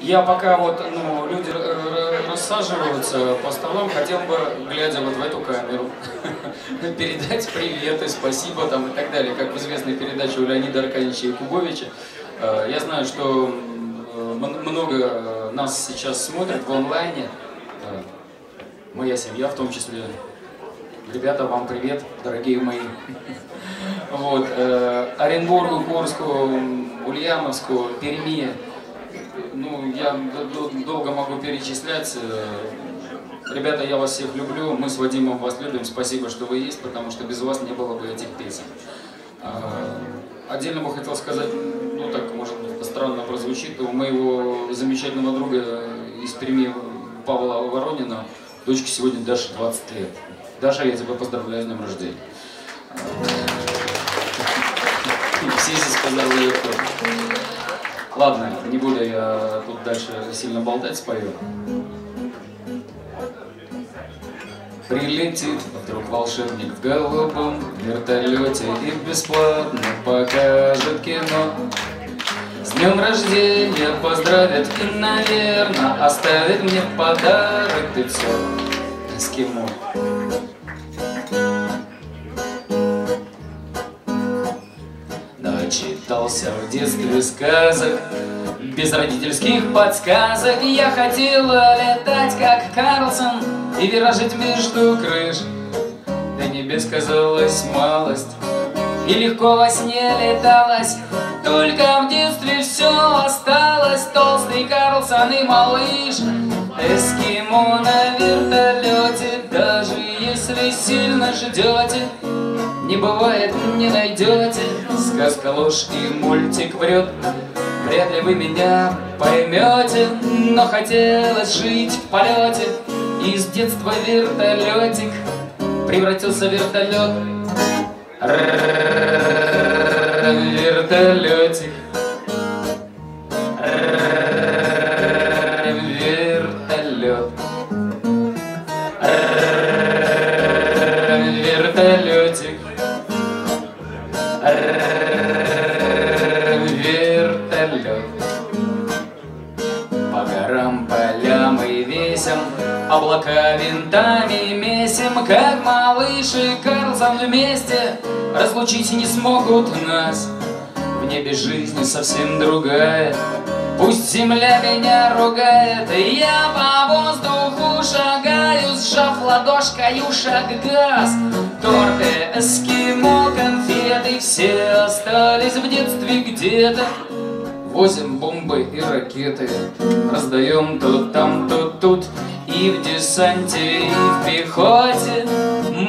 Я пока вот, ну, люди рассаживаются по столам, хотел бы, глядя вот в эту камеру, передать привет и спасибо там и так далее, как в известной передаче у Леонида Аркадьевича Якубовича. Э, я знаю, что много нас сейчас смотрят в онлайне, э, моя семья в том числе. Ребята, вам привет, дорогие мои. Вот, э, Оренбургу, Курску, Ульяновску, Перми, ну, я долго могу перечислять. Э, ребята, я вас всех люблю, мы с Вадимом вас любим, спасибо, что вы есть, потому что без вас не было бы этих песен. А, отдельно бы хотел сказать, ну так, может странно прозвучит, у моего замечательного друга из Перми Павла Воронина, дочке сегодня Даша 20 лет. Даша, я тебя поздравляю с днем рождения. Все здесь поздравляют. Ладно, не буду я тут дальше сильно болтать, спою. Прилетит вдруг волшебник в голубом вертолете И бесплатно покажет кино. С днем рождения поздравит и, наверное, Оставит мне подарок ты все эскимо Начитался в детстве сказок. Без родительских подсказок Я хотела летать, как Карлсон И виражить между крыш. До небес казалась малость И легко во сне леталась. Только в детстве все осталось Толстый Карлсон и малыш. Эскимо на вертолете Даже если сильно ждете не бывает, не найдете. Сказка ложь и мультик врет Вряд ли вы меня поймете. Но хотелось жить в полете Из детства вертолетик Превратился в вертолет. Вертолетик Облака винтами месим, как малыш и Карлсон вместе Разлучить не смогут нас В небе жизнь совсем другая Пусть земля меня ругает, и я по воздуху шагаю, сжав ладошкою шаг газ. Торты, эскимо, конфеты, все остались в детстве где-то. Возим бомбы и ракеты, раздаем то там, то тут. И в десанте, и в пехоте.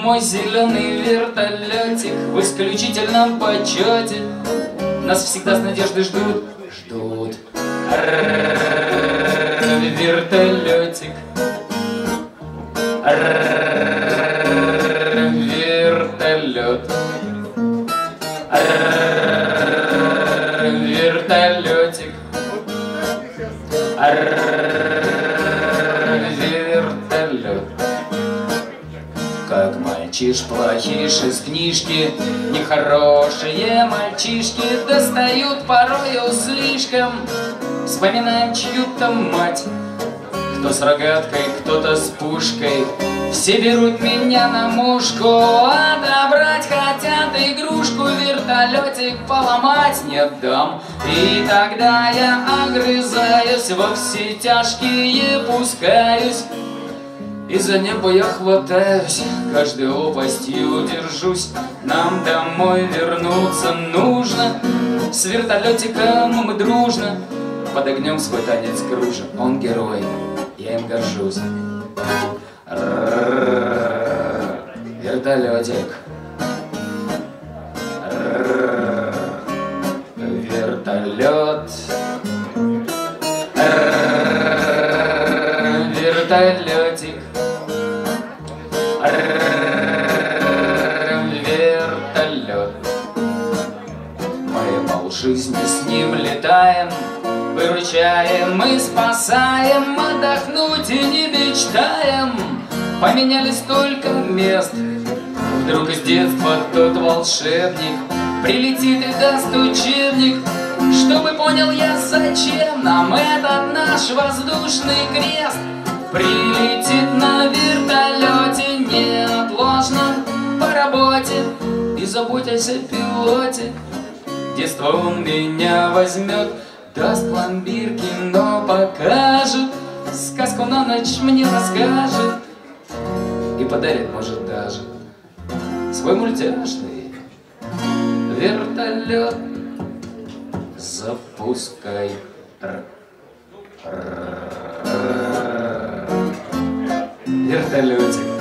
Мой зеленый вертолетик В исключительном почете. Нас всегда с надеждой ждут Ждут. Вертолетик Вертолет Мальчиш плохиш из книжки, нехорошие мальчишки Достают порою слишком, вспоминаем чью-то мать Кто с рогаткой, кто-то с пушкой. Все берут меня на мушку Отобрать хотят игрушку Вертолетик поломать не дам. И тогда я огрызаюсь Во все тяжкие пускаюсь. И за небо я хватаюсь, каждой лопастью держусь. Нам домой вернуться нужно С вертолетиком мы дружно. Под огнем свой танец кружим Он герой, я им горжусь. Вертолетик. Вертолет. Вертолетик. Вертолет. Мы пол жизни с ним летаем Выручаем и спасаем Отдохнуть и не мечтаем. Поменялись только мест. Вдруг из детства тот волшебник Прилетит и даст учебник. Что Чтобы понял я, зачем нам этот наш воздушный крест. Прилетит на вертолете неотложно по работе И заботясь о пилоте. Детство он меня возьмет Даст пломбир, кино покажет Сказку на ночь мне расскажет И подарит, может, даже Свой мультяшный вертолет Запускай Вертолетик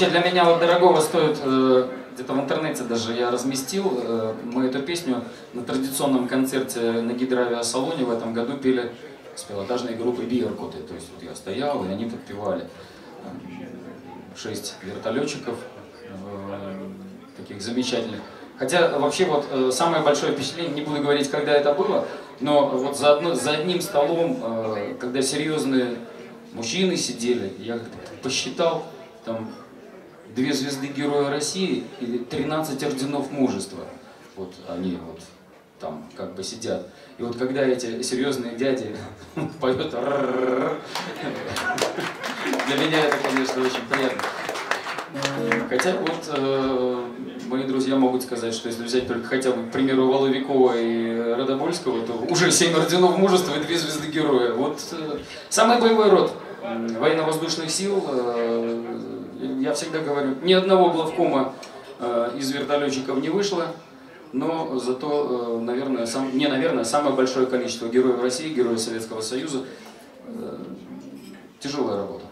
Вообще для меня вот дорогого стоит, э, где-то в интернете даже я разместил, э, мы эту песню на традиционном концерте на гидроавиасалоне в этом году пели с пилотажной группой Биркуты. То есть вот я стоял, и они подпевали. Шесть вертолетчиков, э, таких замечательных. Хотя вообще вот самое большое впечатление, не буду говорить, когда это было, но вот за, одно, за одним столом, когда серьезные мужчины сидели, я посчитал, там две звезды Героя России и 13 орденов мужества. Вот они вот там как бы сидят. И вот когда эти серьезные дяди поют, для меня это, конечно, очень приятно. Хотя вот мои друзья могут сказать, что если взять только хотя бы, к примеру, Воловикова и Родобольского, то уже семь орденов мужества и две звезды героя. Вот самый боевой род военно-воздушных сил я всегда говорю, ни одного главкома э, из вертолетчиков не вышло, но зато, э, наверное, сам, не наверное, самое большое количество героев России, героев Советского Союза. Э, тяжелая работа.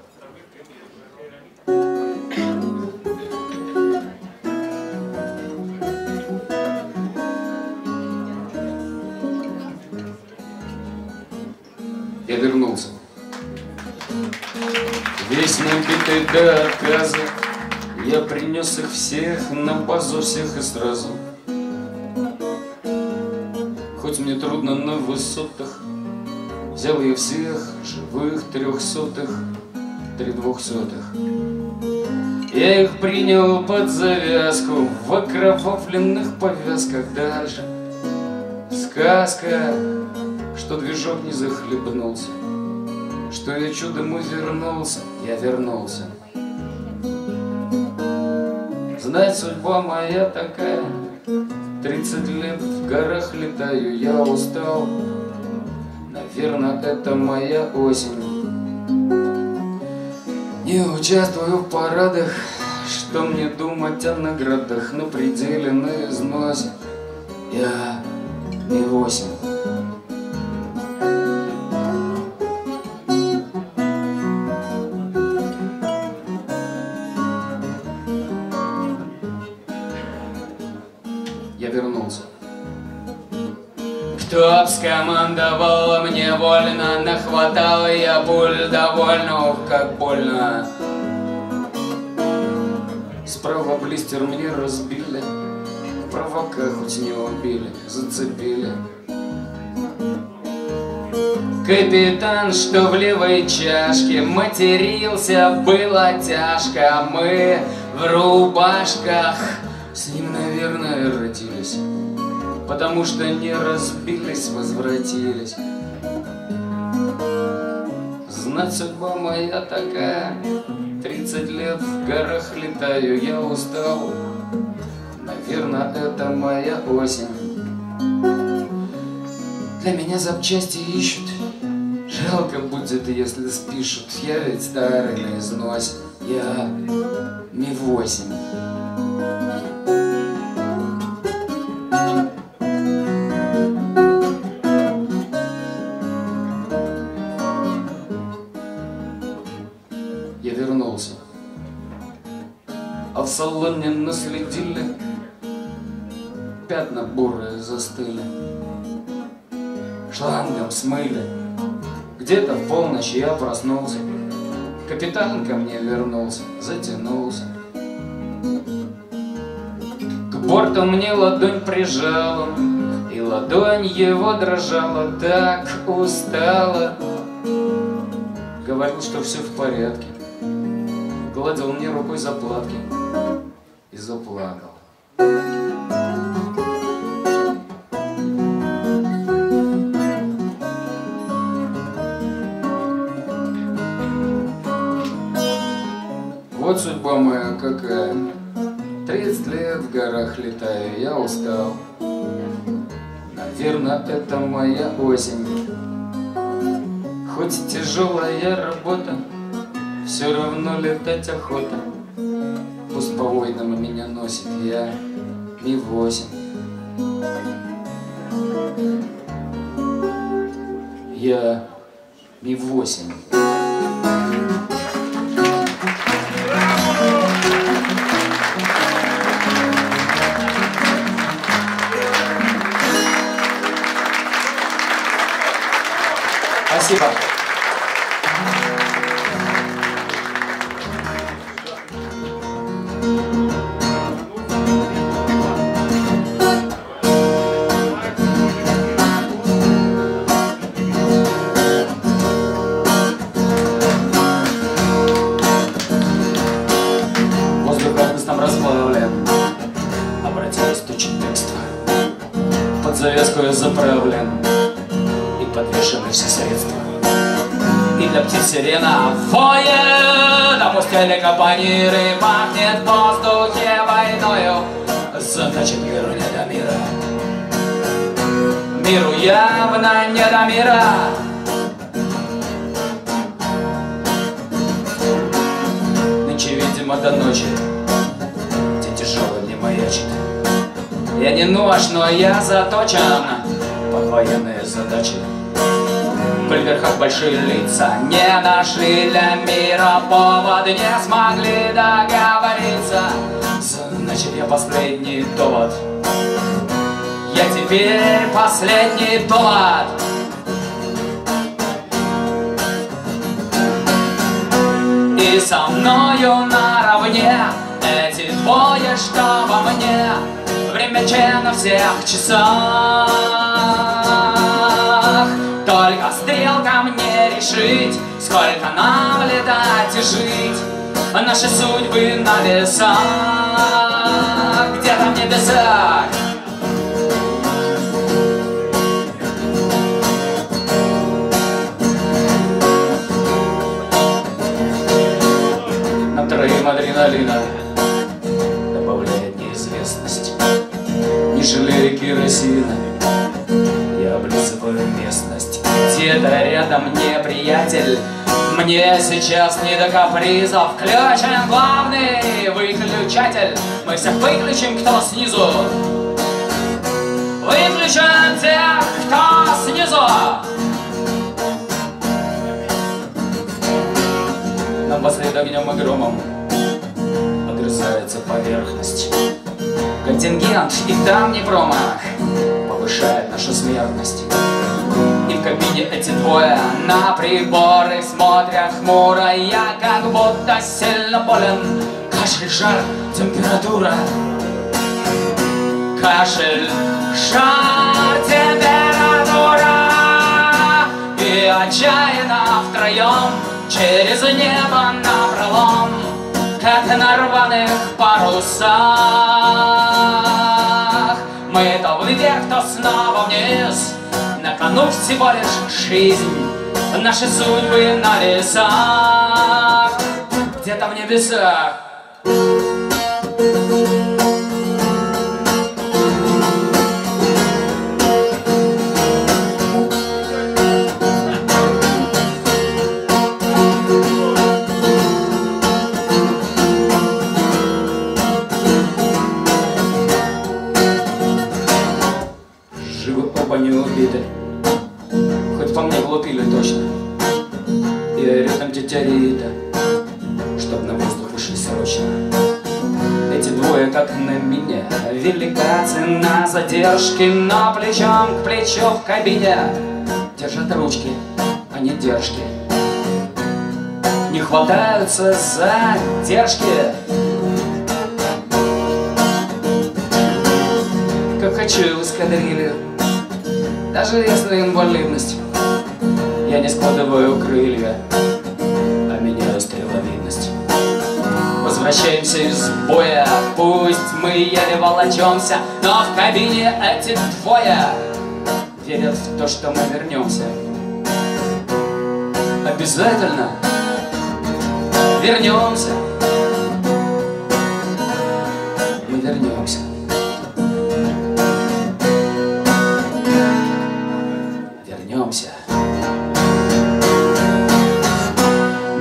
Весь набитый до отказа Я принес их всех на базу всех и сразу. Хоть мне трудно на высотах Взял я всех живых трехсотых Три двухсотых. Я их принял под завязку В окровавленных повязках. Дальше Сказка, что движок не захлебнулся что я чудом увернулся, я вернулся. Знать, судьба моя такая, Тридцать лет в горах летаю, я устал. Наверное, это моя осень. Не участвую в парадах, что мне думать о наградах на пределе, на износе. Я не восемь. Скомандовал мне вольно, нахватал я пуль довольно, ух, как больно. Справа блистер мне разбили, Провока хоть не убили, зацепили. Капитан, что в левой чашке матерился, было тяжко, мы в рубашках с ним, родились. Потому что не разбились, возвратились. Знать судьба моя такая Тридцать лет в горах летаю, я устал. Наверное, это моя осень. Для меня запчасти ищут. Жалко будет, если спишут. Я ведь старый на износе Я не восемь салоне наследили, Пятна бурые застыли, Шлангом смыли, Где-то в полночь я проснулся, Капитан ко мне вернулся, затянулся. К борту мне ладонь прижала, И ладонь его дрожала, так устала. Говорил, что все в порядке, Гладил мне рукой заплатки И заплакал. Вот судьба моя какая. Тридцать лет в горах летаю, я устал. Наверное, это моя осень. Хоть тяжелая работа, все равно летать охота. Пусть по войнам меня носит я Ми-8. Я Ми-8. Спасибо. Пустели капониры пахнет в воздухе войною. Значит, миру не до мира. Миру явно не до мира. Нынче, видимо, до ночи Те тяжелые не маячит. Я не нож, но я заточен под военные. В верхах большие лица не нашли для мира повод, не смогли договориться. Значит, я последний довод. Я теперь последний довод. И со мною наравне эти двое, что во мне Время че на всех часах решить, сколько нам летать и жить. Наши судьбы на весах, где-то в небесах. Нам троим адреналина добавляет неизвестность, не жалея керосина я облизываю местность Где-то рядом неприятель. Мне сейчас не до капризов. Включен главный выключатель. Мы всех выключим, кто снизу. Выключен тех, кто снизу. Напоследок огнем и громом Огрызается поверхность. Контингент, и там не промах повышает нашу смертность. Кабине эти двое. На приборы смотрят хмуро Я как будто сильно болен. Кашель, жар, температура. Кашель, жар, температура. И отчаянно втроем Через небо на пролом Как на рваных парусах. Мы то вверх, то снова вниз Кону всего лишь жизнь. Наши судьбы на весах Где-то в небесах Рядом тетя Рита Чтоб на воздух вышли срочно Эти двое, как на меня Велика цена задержки Но плечом к плечу в кабине Держат ручки они держки. Не хватаются за держки. Как хочу в эскадрилью, даже если инвалидность, я не складываю крылья, Возвращаемся из боя, пусть мы еле волочемся, но в кабине эти двое верят в то, что мы вернемся. Обязательно вернемся. Мы вернемся. Вернемся.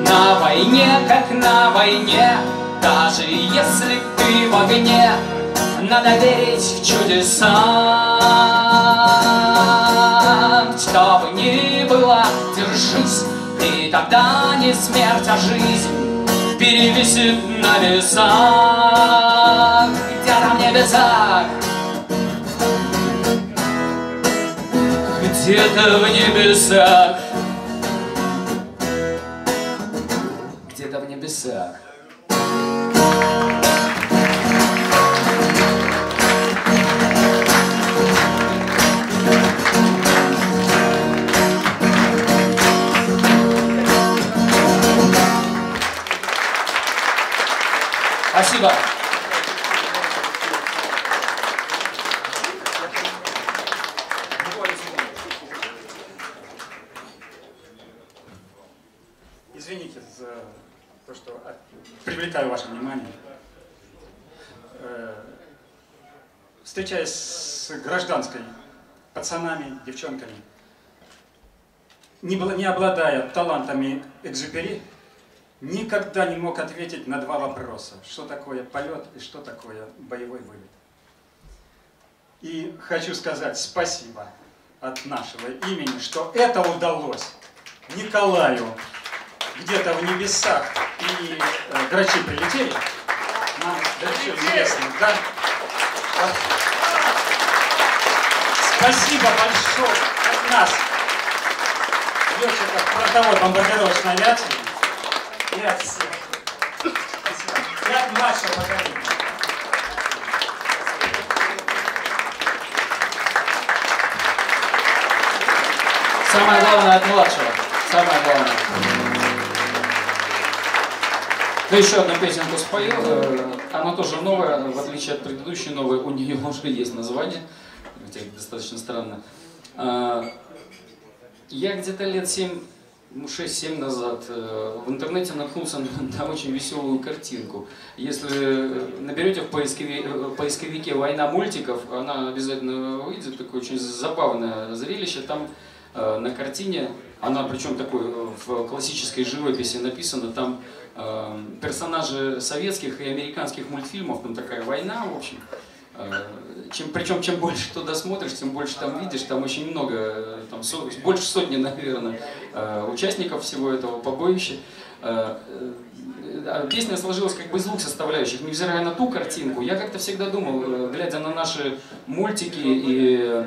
На войне, как на войне, даже если ты в огне, надо верить в чудеса. Что бы ни было, держись, и тогда не смерть, а жизнь перевесит на весах. Где-то в небесах, где-то в небесах, где-то в небесах. Спасибо. Извините за то, что привлекаю ваше внимание. Э, встречаясь с гражданской, пацанами, девчонками, не, обладая талантами экзюпери, никогда не мог ответить на два вопроса. Что такое полет и что такое боевой вылет. И хочу сказать спасибо от нашего имени, что это удалось Николаю где-то в небесах. И э, грачи прилетели. Нам далеко известно, да? Спасибо большое от нас, летчиков фронтовой бомбардировочной авиации И от младшего поколения. Самое главное от младшего. Самое главное. Ну, еще одну песенку спою. Э, Она тоже новая, в отличие от предыдущей новой, у нее уже есть название, хотя достаточно странно. А, Я где-то лет 7, ну, 6-7 назад э, в интернете наткнулся на очень веселую картинку. Если наберете в э, поисковике «Война мультиков», она обязательно выйдет, такое очень забавное зрелище. Там э, на картине, она причем такой в классической живописи написана, там персонажи советских и американских мультфильмов, там такая война, в общем. Чем, причем, чем больше туда смотришь, тем больше там видишь, там очень много, там со- больше сотни, наверное, участников всего этого побоища. Э, э, а Песня сложилась как бы из двух составляющих. Невзирая на ту картинку, я как-то всегда думал, э, глядя на наши мультики и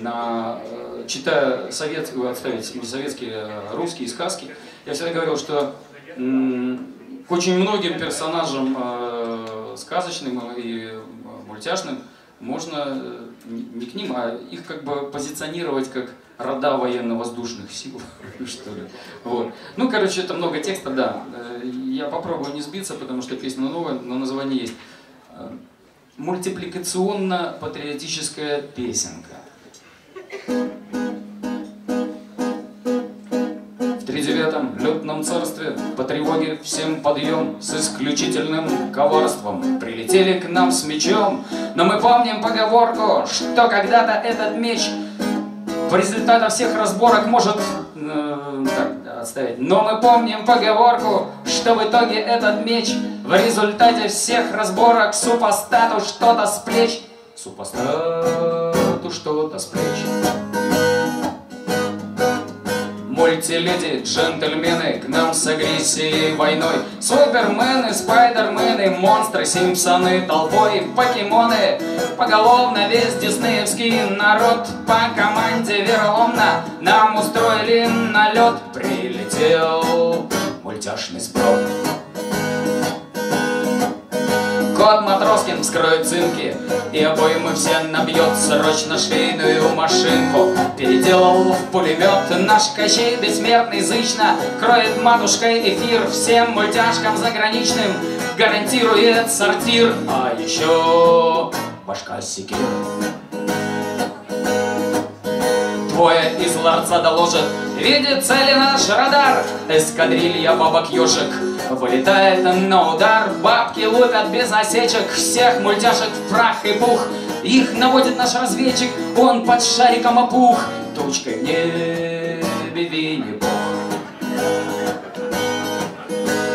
на, э, читая советские, отставить, советские, русские сказки, я всегда говорил, что к очень многим персонажам э, сказочным и э, мультяшным можно э, не к ним, а их как бы позиционировать как рода военно-воздушных сил, что ли. Вот. Ну, короче, это много текста, да. Э, Я попробую не сбиться, потому что песня новая, но название есть. Э, Мультипликационно-патриотическая песенка. В тридевятом летном царстве по тревоге всем подъем с исключительным коварством прилетели к нам с мечом, но мы помним поговорку, что когда-то этот меч в результате всех разборок может э, так, отставить. Но мы помним поговорку, что в итоге этот меч в результате всех разборок супостату что-то с плеч, супостату что-то с плеч. Мультиледи, джентльмены к нам с агрессией войной. Супермены, спайдермены, монстры, симпсоны толпой Покемоны, поголовно весь диснеевский народ По команде вероломно нам устроили налет. Прилетел мультяшный спрот Кот Матроскин вскроет цинки И обоймы все набьет Срочно швейную машинку. Переделал в пулемет Наш Кощей бессмертный зычно Кроет матушкой эфир Всем мультяшкам заграничным Гарантирует сортир А еще башка секир Двое из ларца доложат Видит цели наш радар? Эскадрилья бабок-ежек Вылетает на удар. Бабки лупят без осечек. Всех мультяшек в прах и пух. Их наводит наш разведчик. Он под шариком опух. Тучкой в небе Винни-Пух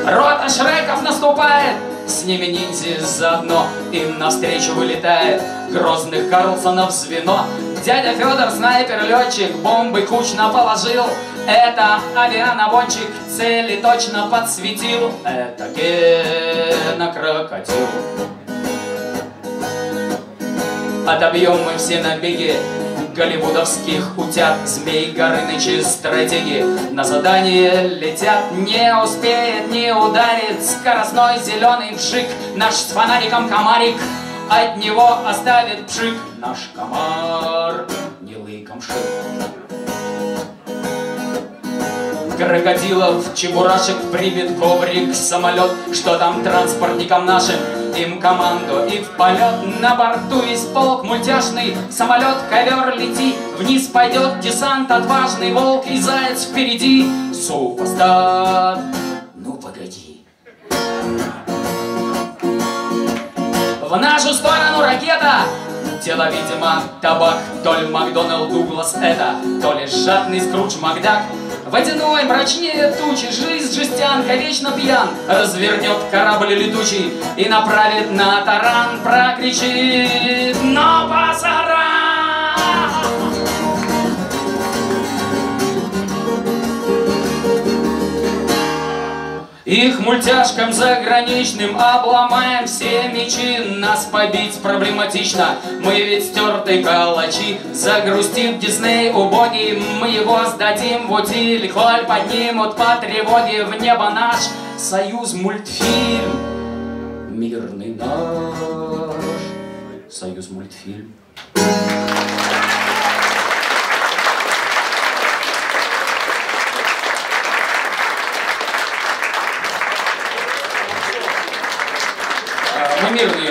Рота Шреков наступает. С ними ниндзя заодно. Им навстречу вылетает Грозных Карлсонов звено. Дядя Федор, снайпер-летчик Бомбы кучно положил Это авианаводчик Цели точно подсветил. Это Гена Крокодил. Отобьем мы все набеги голливудовских утят. Змей Горынычи стратеги на задание летят. Не успеет, не ударит. Скоростной зеленый вшик Наш с фонариком комарик. От него оставит пшик Наш комар. Не лыком шик Крокодилов, чебурашек, прибит коврик, самолет. Что там транспортникам нашим? Им команду и в полет На борту весь полк мультяшный Самолет, ковер, лети Вниз пойдет десант отважный Волк и заяц впереди. Супостат Ну погоди. В нашу сторону ракета! Тело, видимо, табак. То ли Макдоналд Дуглас это То ли жадный Скрудж Макдак Водяной, мрачнее тучи, жизнь жестянка, вечно пьян Развернет корабль летучий и направит на таран Прокричит, но пасара! Их мультяшкам заграничным обломаем все мечи. Нас побить проблематично, мы ведь стертые калачи. Загрустит Дисней убогий, мы его сдадим в утиль. Коль поднимут по тревоге в небо наш. Союз мультфильм. Мирный наш. Союз мультфильм Мы мирные люди. Ну,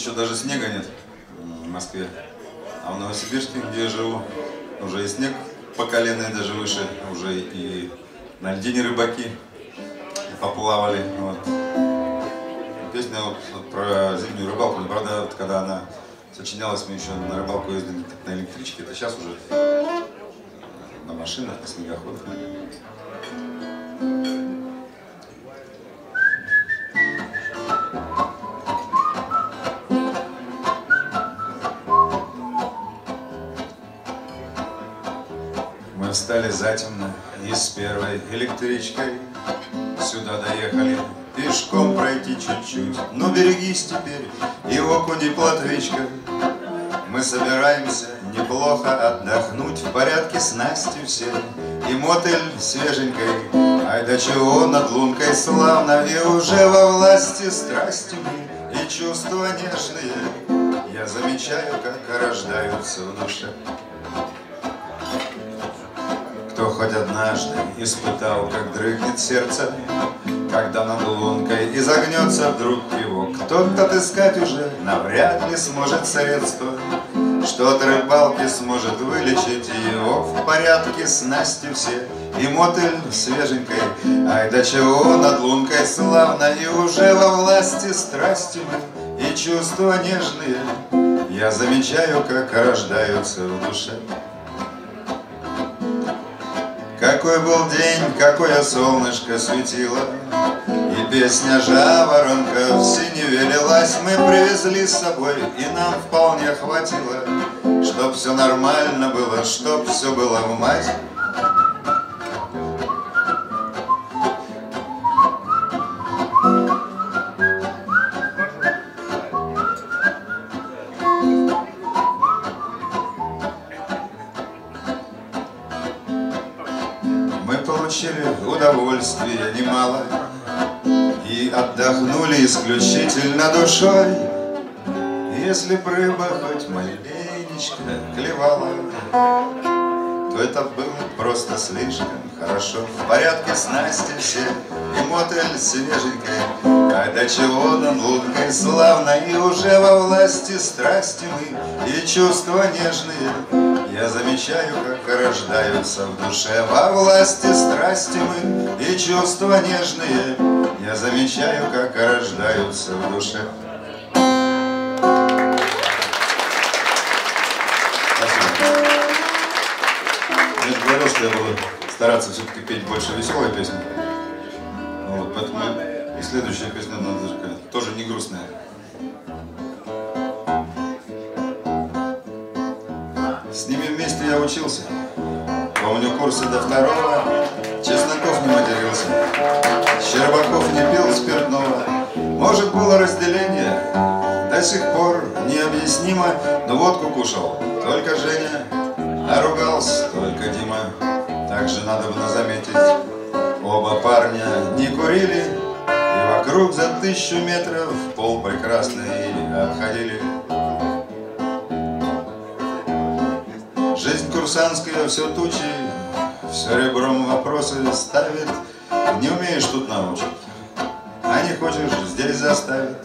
еще даже снега нет в Москве. А в Новосибирске, где я живу, уже и снег по колено и даже выше, уже и на льдине рыбаки поплавали. Вот. Песня вот, вот про зимнюю рыбалку, правда, вот когда она сочинялась, мы еще на рыбалку ездили на электричке, это сейчас уже на машинах, на снегоходах. С первой электричкой Сюда доехали пешком пройти чуть-чуть Но берегись теперь, его куди платвичка Мы собираемся неплохо отдохнуть В порядке с Настей все и мотель свеженькой. Ай да чего над лункой славно, и уже во власти страсти мы, и чувства нежные. Я замечаю, как рождаются в душе. Хоть однажды испытал, как дрыгнет сердце, Когда над лункой изогнется вдруг его, Кто-то отыскать уже навряд ли сможет средства, Что от рыбалки сможет вылечить его В порядке снасти все и мотель свеженькой, Ай да чего над лункой славно, И уже во власти страсти мы, и чувства нежные, Я замечаю, как рождаются в душе. Какой был день, какое солнышко светило, И песня жаворонка в синеве лилась. Мы привезли с собой, и нам вполне хватило, Чтоб все нормально было, чтоб все было в мать. Удовольствие немало. И отдохнули исключительно душой. Если бы рыба хоть маленечко клевала То это было просто слишком хорошо. В порядке снасти все и мотель свеженькой. А до чего нам лункой славно И уже во власти страсти мы И чувства нежные я замечаю, как рождаются в душе Во власти страсти мы и чувства нежные Я замечаю, как рождаются в душе Спасибо. Я же говорил, что я буду стараться все-таки петь больше веселой песни. Вот, поэтому и следующая песня тоже не грустная. С ними вместе я учился. Помню курсы до второго, Чесноков не матерился, Щербаков не пил спиртного. Может, было разделение, до сих пор необъяснимо, но водку кушал только Женя, а ругался только Дима. Также надо было заметить, оба парня не курили, и вокруг за тысячу метров пол прекрасный обходили. Курсантская все тучи, все ребром вопросы ставит. Не умеешь тут научить, а не хочешь здесь заставить.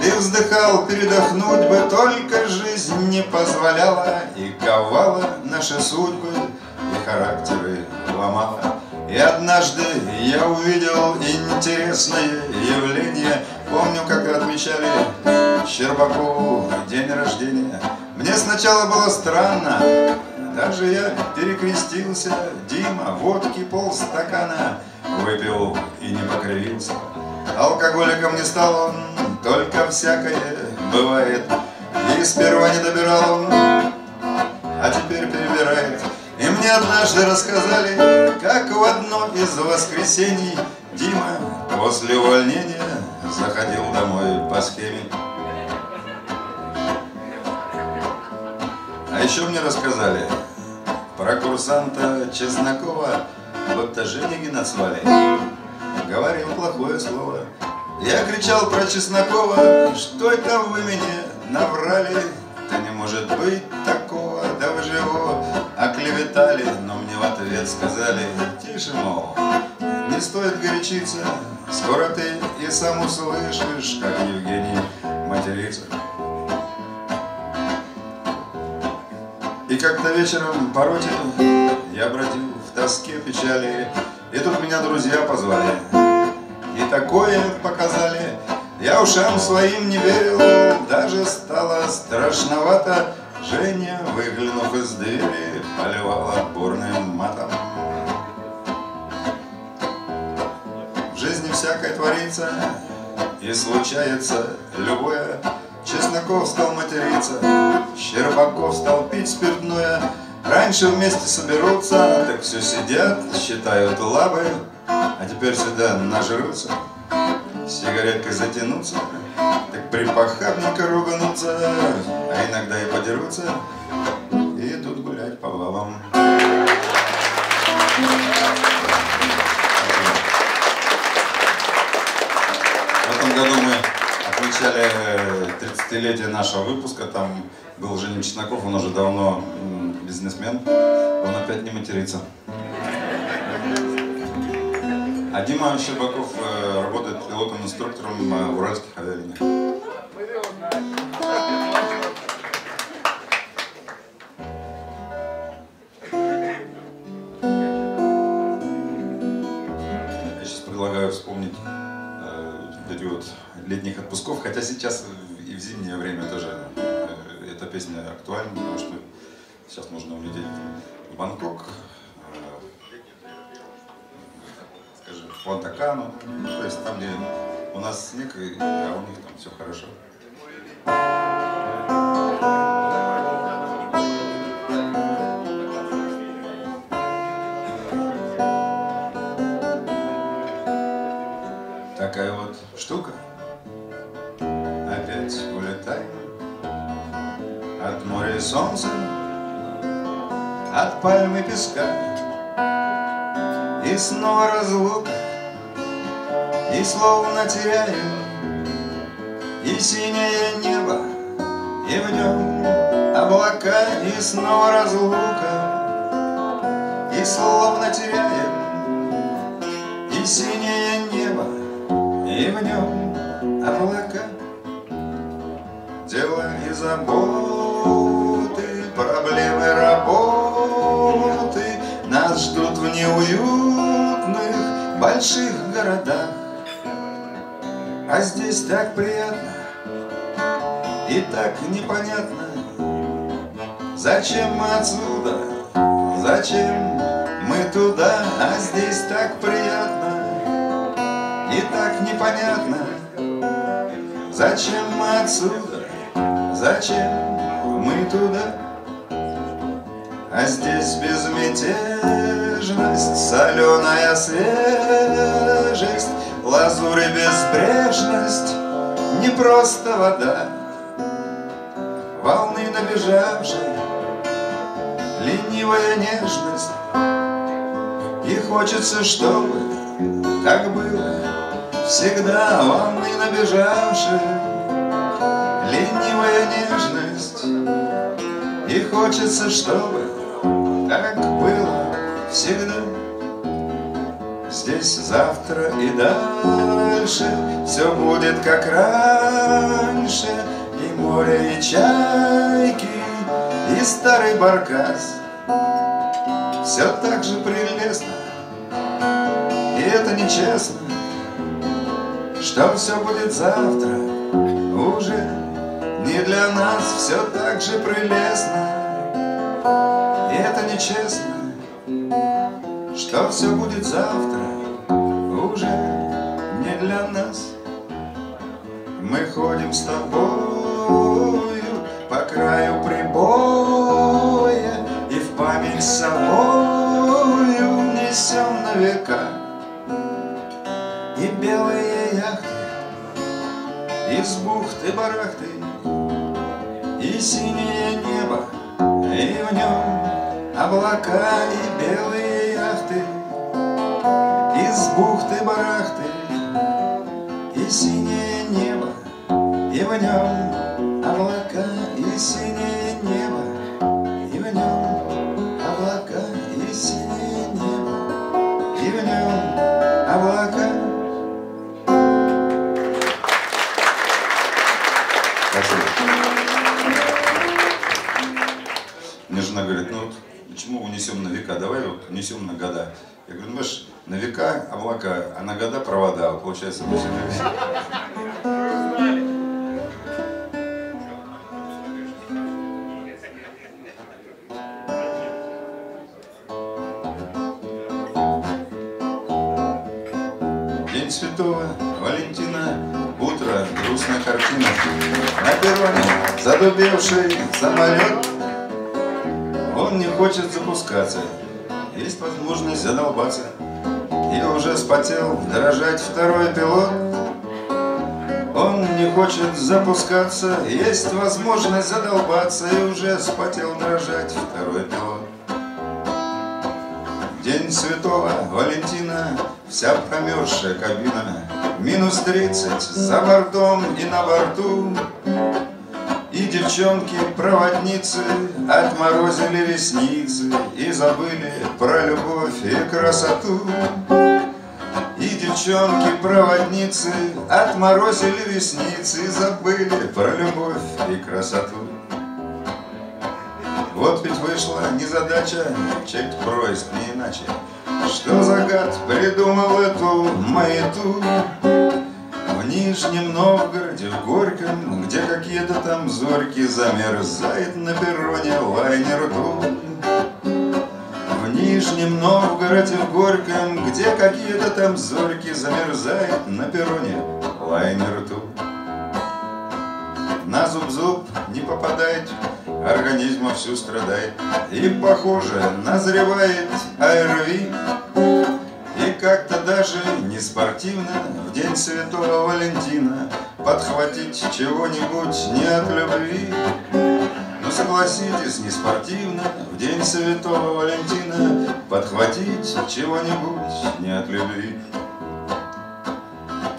Ты вздыхал, передохнуть бы, только жизнь не позволяла И ковала наши судьбы и характеры ломала. И однажды я увидел интересное явление. Помню, как отмечали Щербакову день рождения. Мне сначала было странно, даже я перекрестился, Дима, водки полстакана Выпил и не покривился. Алкоголиком не стал он, только всякое бывает. И сперва не добирал он, а теперь перебирает. И мне однажды рассказали, как в одно из воскресений Дима после увольнения заходил домой по схеме. А еще мне рассказали про курсанта Чеснокова, будто Жене назвали. Говорил плохое слово. Я кричал про Чеснокова, что это вы мне наврали? Да не может быть такого, да вы же его оклеветали. Но мне в ответ сказали, тише, мол, не стоит горячиться, скоро ты и сам услышишь, как Евгений матерится. И как-то вечером по я бродил в тоске, печали, И тут меня друзья позвали, и такое показали. Я ушам своим не верил, даже стало страшновато. Женя, выглянув из двери, поливала бурным матом. В жизни всякое творится, и случается любое Чесноков стал материться, Щербаков стал пить спиртное. Раньше вместе соберутся, так все сидят, считают лабы, А теперь сюда нажрутся, сигареткой затянутся, Так припохабненько руганутся, а иногда и подерутся, И идут гулять по бабам. Отмечали 30-летие нашего выпуска, там был Женя Чесноков, он уже давно бизнесмен, он опять не матерится. А Дима Щербаков э, работает пилотом-инструктором в уральских авиалиниях. Хотя сейчас и в зимнее время тоже э, эта песня актуальна, потому что сейчас можно улететь в Бангкок, скажем, в Пуантакану, ну, то есть там, где у нас снег, а у них там все хорошо. Песка. И снова разлука, и словно теряем И синее небо, и в нем облака И снова разлука, и словно теряем И синее небо, и в нем облака Дела и заботы, так непонятно. Зачем мы отсюда, зачем мы туда? А здесь так приятно и так непонятно. Зачем мы отсюда, зачем мы туда? А здесь безмятежность, соленая свежесть Лазурь и безбрежность, не просто вода Набежавшей, ленивая нежность. И хочется, чтобы, как было всегда. Волны набежавшие, ленивая нежность. И хочется, чтобы, как было всегда, здесь завтра и дальше все будет как раньше, море, и чайки, и старый баркас. Все так же прелестно, и это нечестно что все будет завтра уже не для нас все так же прелестно и это нечестно что все будет завтра уже не для нас мы ходим с тобою память с собою несем на века. И белые яхты из бухты-барахты И синее небо, и в нем облака и белые яхты Из бухты-барахты и синее небо, и в нем облака и синее небо унесем на года. Я говорю, ну знаешь, на века облака, а на года провода, получается мы День Святого Валентина, утро, грустная картина. На перроне задубевший самолет, он не хочет запускаться, есть возможность задолбаться. И уже спотел дорожать второй пилот, он не хочет запускаться, есть возможность задолбаться, и уже спотел дрожать второй пилот. день святого Валентина Вся промерзшая кабина Минус тридцать за бортом и на борту Девчонки-проводницы Отморозили ресницы И забыли про любовь и красоту И девчонки-проводницы Отморозили ресницы И забыли про любовь и красоту вот ведь вышла незадача, чек проезд не иначе. Что за гад придумал эту маяту? Нижнем Новгороде, в Горьком, где какие-то там зорьки замерзает на перроне лайнер тут. В Нижнем Новгороде, в Горьком, где какие-то там зорьки замерзает на перроне лайнер тут. На зуб-зуб не попадает организма всю страдает И, похоже, назревает АРВИ как-то даже не спортивно В день Святого Валентина Подхватить чего-нибудь не от любви. Но согласитесь, не спортивно В день Святого Валентина Подхватить чего-нибудь не от любви.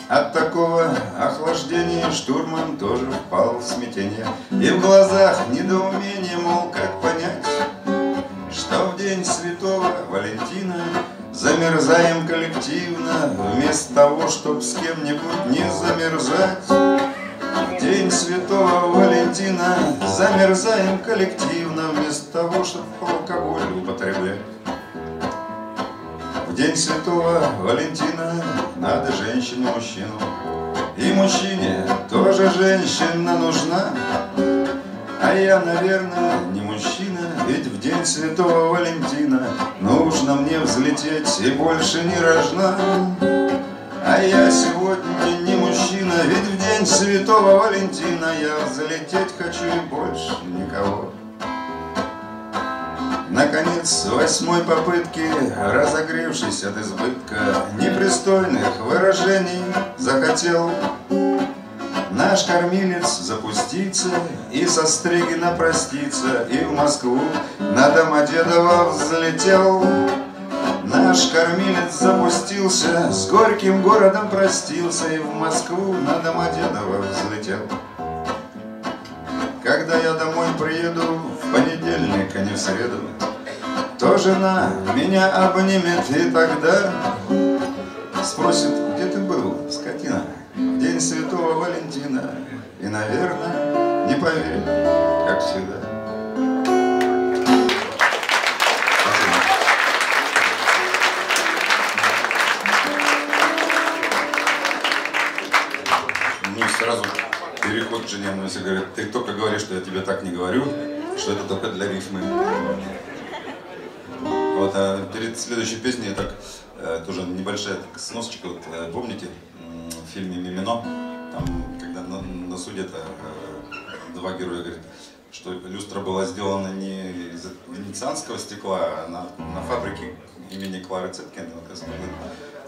От такого охлаждения штурман тоже впал в смятение И в глазах недоумение, мол, как понять Что в день святого Валентина Замерзаем коллективно Вместо того, чтоб с кем-нибудь не замерзать В день святого Валентина Замерзаем коллективно Вместо того, чтоб алкоголь употреблять день святого Валентина надо женщине мужчину. И мужчине тоже женщина нужна. А я, наверное, не мужчина, ведь в день святого Валентина Нужно мне взлететь и больше не рожна. А я сегодня не мужчина, ведь в день святого Валентина Я взлететь хочу и больше никого. Наконец, с восьмой попытки, разогревшись от избытка непристойных выражений, захотел наш кормилец запуститься и со Стригина проститься, и в Москву на Домодедово взлетел. Наш кормилец запустился, с горьким городом простился, и в Москву на Домодедово взлетел. Когда я домой приеду в понедельник, а не в среду, то жена меня обнимет и тогда Спросит, где ты был, скотина, день святого Валентина. И, наверное, не поверит, как всегда. Ну сразу переход к жене, если говорят, ты только говоришь, что я тебе так не говорю, что это только для рифмы. Вот, а перед следующей песней, так, э, тоже небольшая так, сносочка, вот, э, помните, в фильме «Мимино», там, когда на, на суде э, два героя говорят, что люстра была сделана не из венецианского стекла, а на, на фабрике имени Клары Цеткин.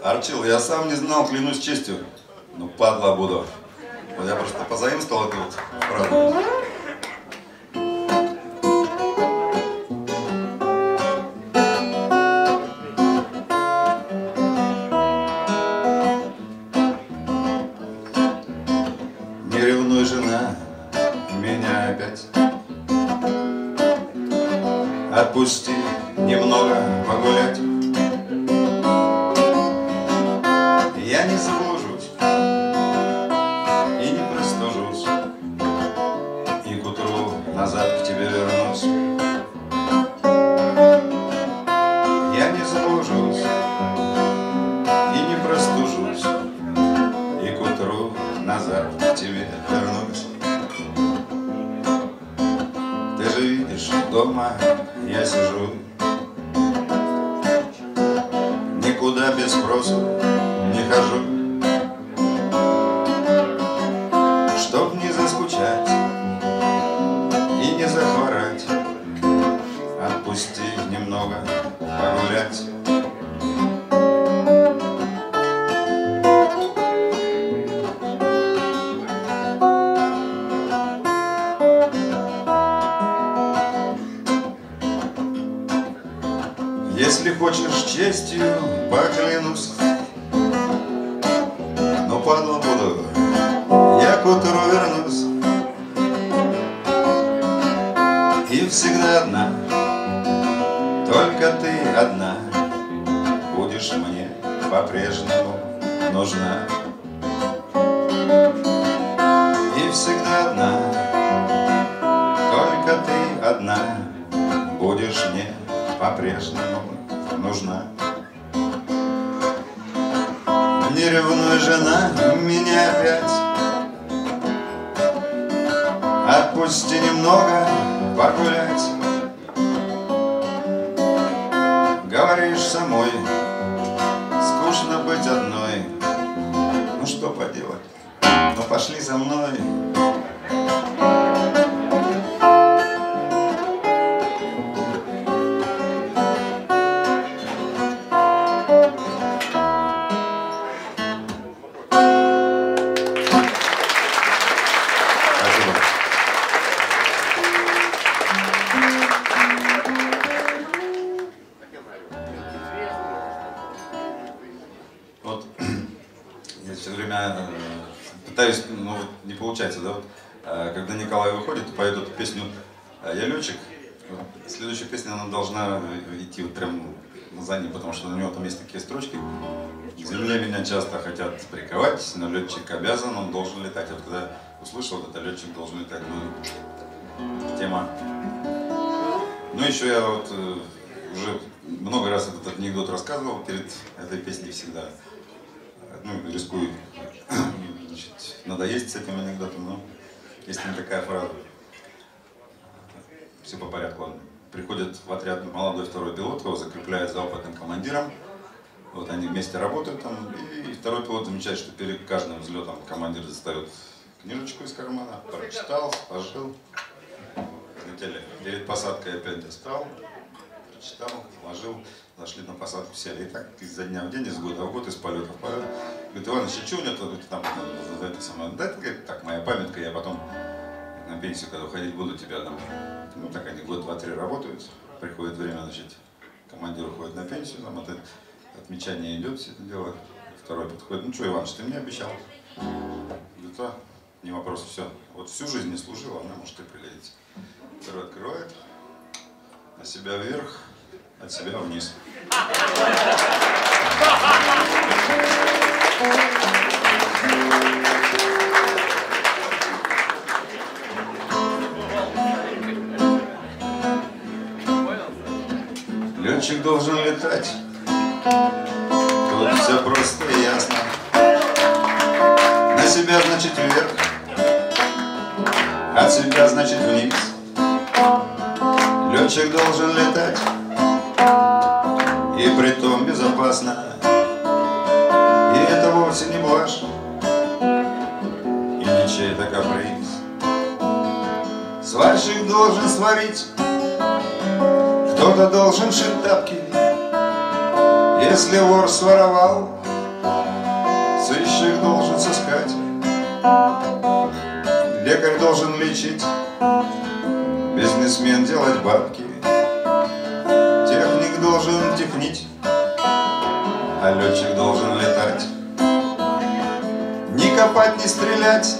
Арчил, я сам не знал, клянусь честью, ну падла буду. Вот я просто позаимствовал эту вот фразу. Приковать, но летчик обязан, он должен летать. Вот когда услышал вот это, летчик должен летать, ну, тема. Ну, еще я вот э, уже много раз этот анекдот рассказывал перед этой песней всегда. Ну, рискую значит, надоесть с этим анекдотом, но есть там такая фраза. Все по порядку, ладно. Приходит в отряд молодой второй пилот, его закрепляет за опытным командиром. Вот они вместе работают там, и второй пилот замечает, что перед каждым взлетом командир достает книжечку из кармана, прочитал, сложил, летели. Перед посадкой опять достал, прочитал, сложил зашли на посадку, сели. И так изо дня в день, из года в год, из полета в полет. Говорит, Иваныч, а что у него тут там, за это самое? Да, это, так, моя памятка, я потом на пенсию, когда уходить буду, тебя там. Ну, так они год, два, три работают. Приходит время, значит, командир уходит на пенсию, там это отмечание идет, все это дело. Второй подходит, ну что, Иваныч, ты мне обещал? Говорит, а, не вопрос, все. Вот всю жизнь не служил, она может и прилететь. Второй открывает, на себя вверх, от себя вниз. Летчик должен летать, тут все просто и ясно. На себя значит вверх, от себя значит вниз. Летчик должен летать и притом безопасно. И это вовсе не блажь, и не чей-то каприз. Сварщик должен сварить, кто-то должен шить тапки. Если вор своровал, сыщик должен сыскать. Лекарь должен лечить, бизнесмен делать бабки должен технить, а летчик должен летать. Не копать, не стрелять,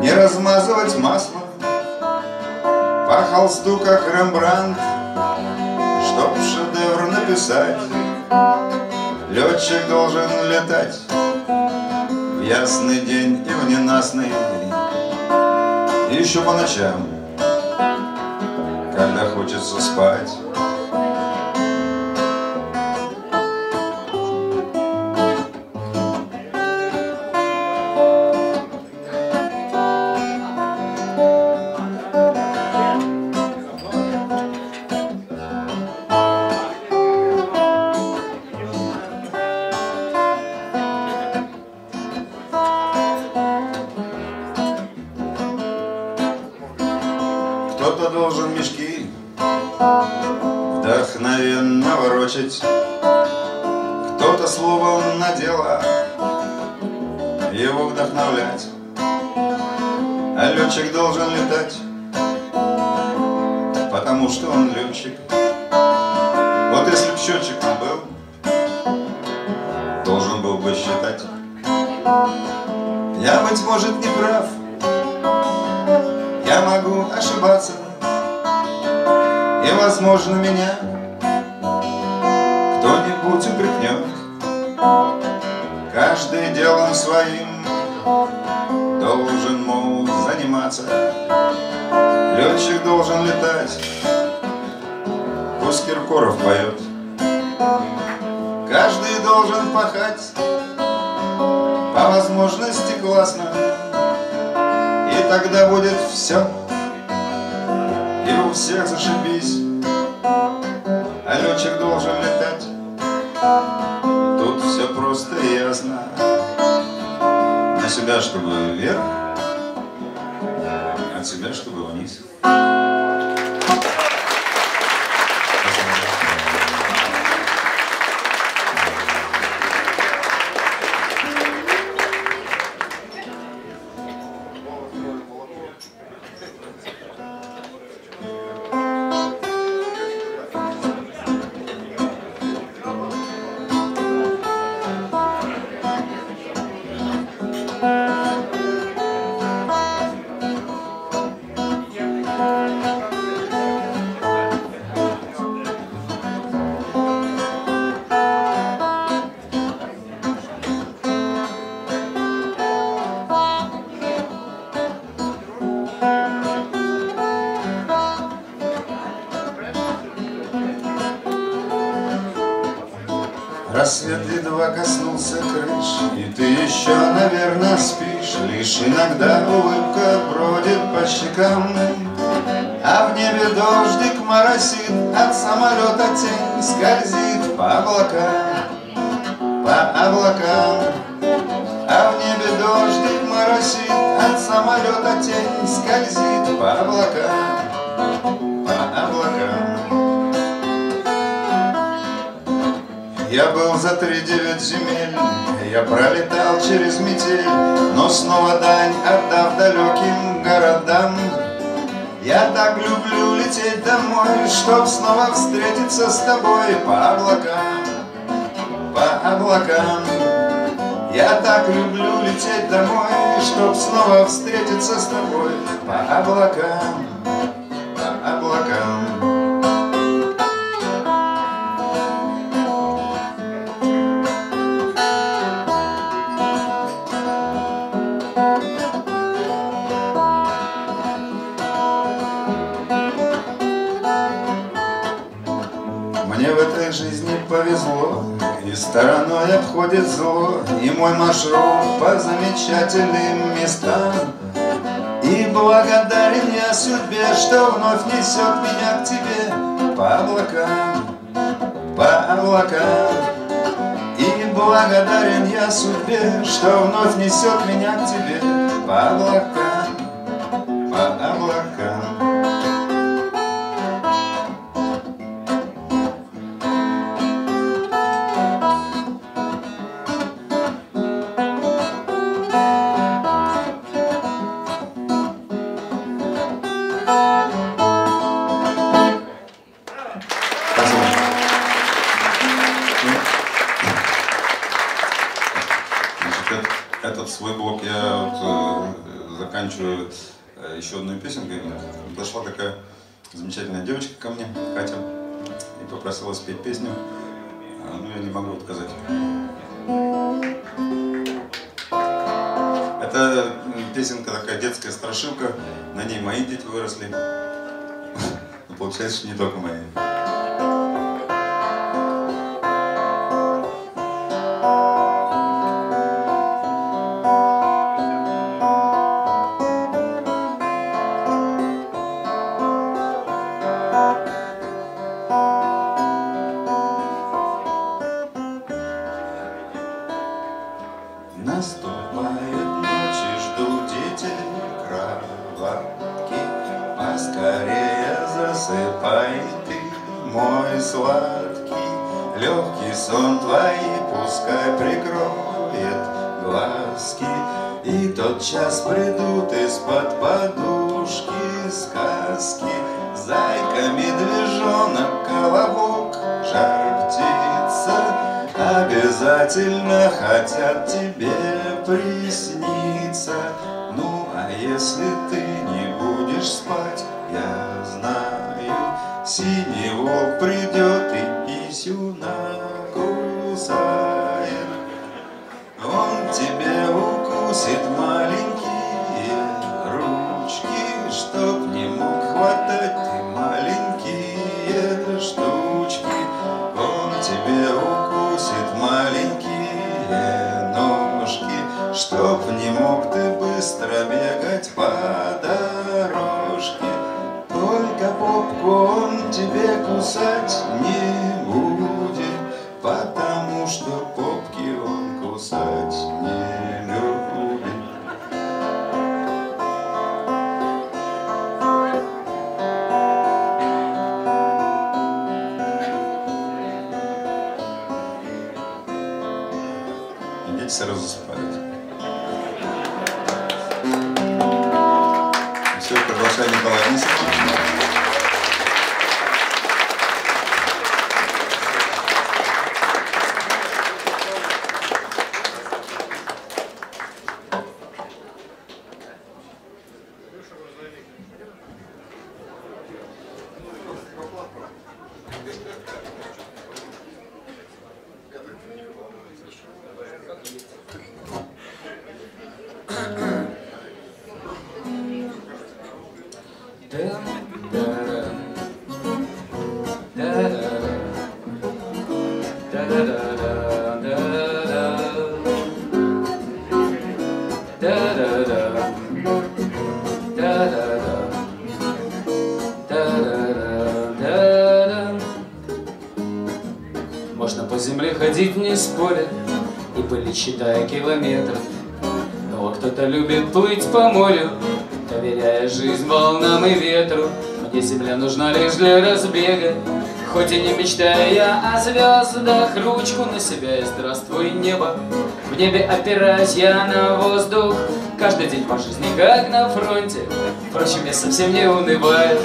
не размазывать масло По холсту, как Рембрандт, написать. Летчик должен летать в ясный день и в ненастный, и еще по ночам, когда хочется спать. Щекам, А в небе дождик моросит, От самолета тень скользит по облакам, по облакам. А в небе дождик моросит, От самолета тень скользит по облакам, по облакам. Я был за три девять земель, я пролетал через метель, но снова дань отдав далеким чтоб снова встретиться с тобой по облакам, по облакам. Я так люблю лететь домой, чтоб снова встретиться с тобой по облакам, стороной обходит зло, И мой маршрут по замечательным местам. И благодарен я судьбе, что вновь несет меня к тебе по облакам, по облакам. И благодарен я судьбе, что вновь несет меня к тебе по облакам, замечательная девочка ко мне, Катя, и попросила спеть песню. А, Ну, я не могу отказать. Это м, песенка такая детская страшилка, на ней мои дети выросли. Но получается, что не только мои. Все, приглашаю считая километры Но кто-то любит плыть по морю Доверяя жизнь волнам и ветру. Мне земля нужна лишь для разбега Хоть и не мечтая я о звездах Ручку на себя и здравствуй небо. В небе опираюсь я на воздух Каждый день по жизни как на фронте. Впрочем, я совсем не унываю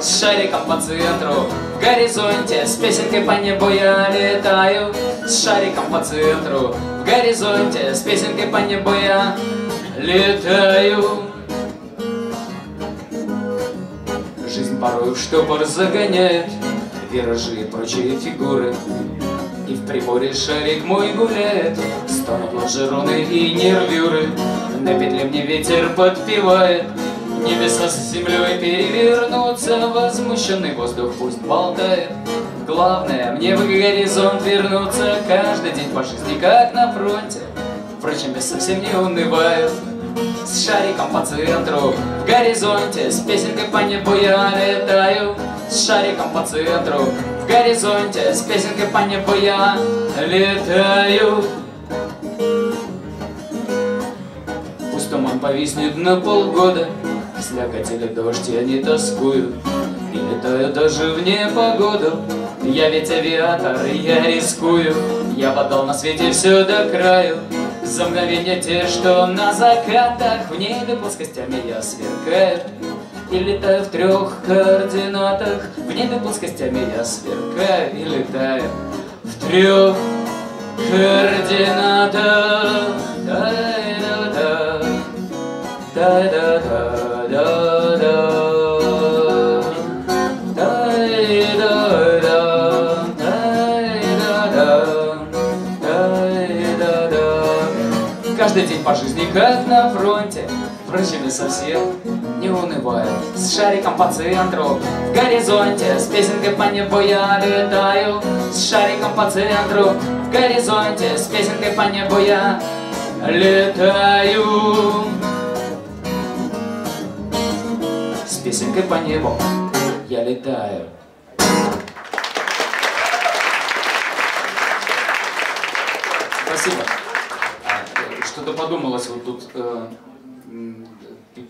с шариком по центру В горизонте. С песенкой по небу я летаю С шариком по центру горизонте с песенкой по небу я летаю. Жизнь порой в штопор загоняет Виражи и прочие фигуры. И в приборе шарик мой гуляет Стонут лонжероны и нервюры. На петле мне ветер подпевает Небеса с землей перевернутся Возмущенный воздух пусть болтает Главное, мне в горизонт вернуться Каждый день по жизни, как на фронте. Впрочем, я совсем не унываю. С шариком по центру В горизонте С песенкой по небу я летаю. С шариком по центру В горизонте С песенкой по небу я летаю. Пусть туман повиснет на полгода Слякоть или дождь я не тоскую. И летаю даже в непогоду Я ведь авиатор, я рискую. Я подал на свете все до краю. За мгновение те, что на закатах. В небе плоскостями я сверкаю. И летаю в трех координатах. В небе плоскостями я сверкаю и летаю В трех координатах. Да-да-да. Да-да-да, Каждый день по жизни как на фронте. Впрочем, я совсем не унываю С шариком по центру в горизонте. С песенкой по небу я летаю. С шариком по центру в горизонте. С песенкой по небу я летаю. С песенкой по небу я летаю. Спасибо. Что-то подумалось вот тут э,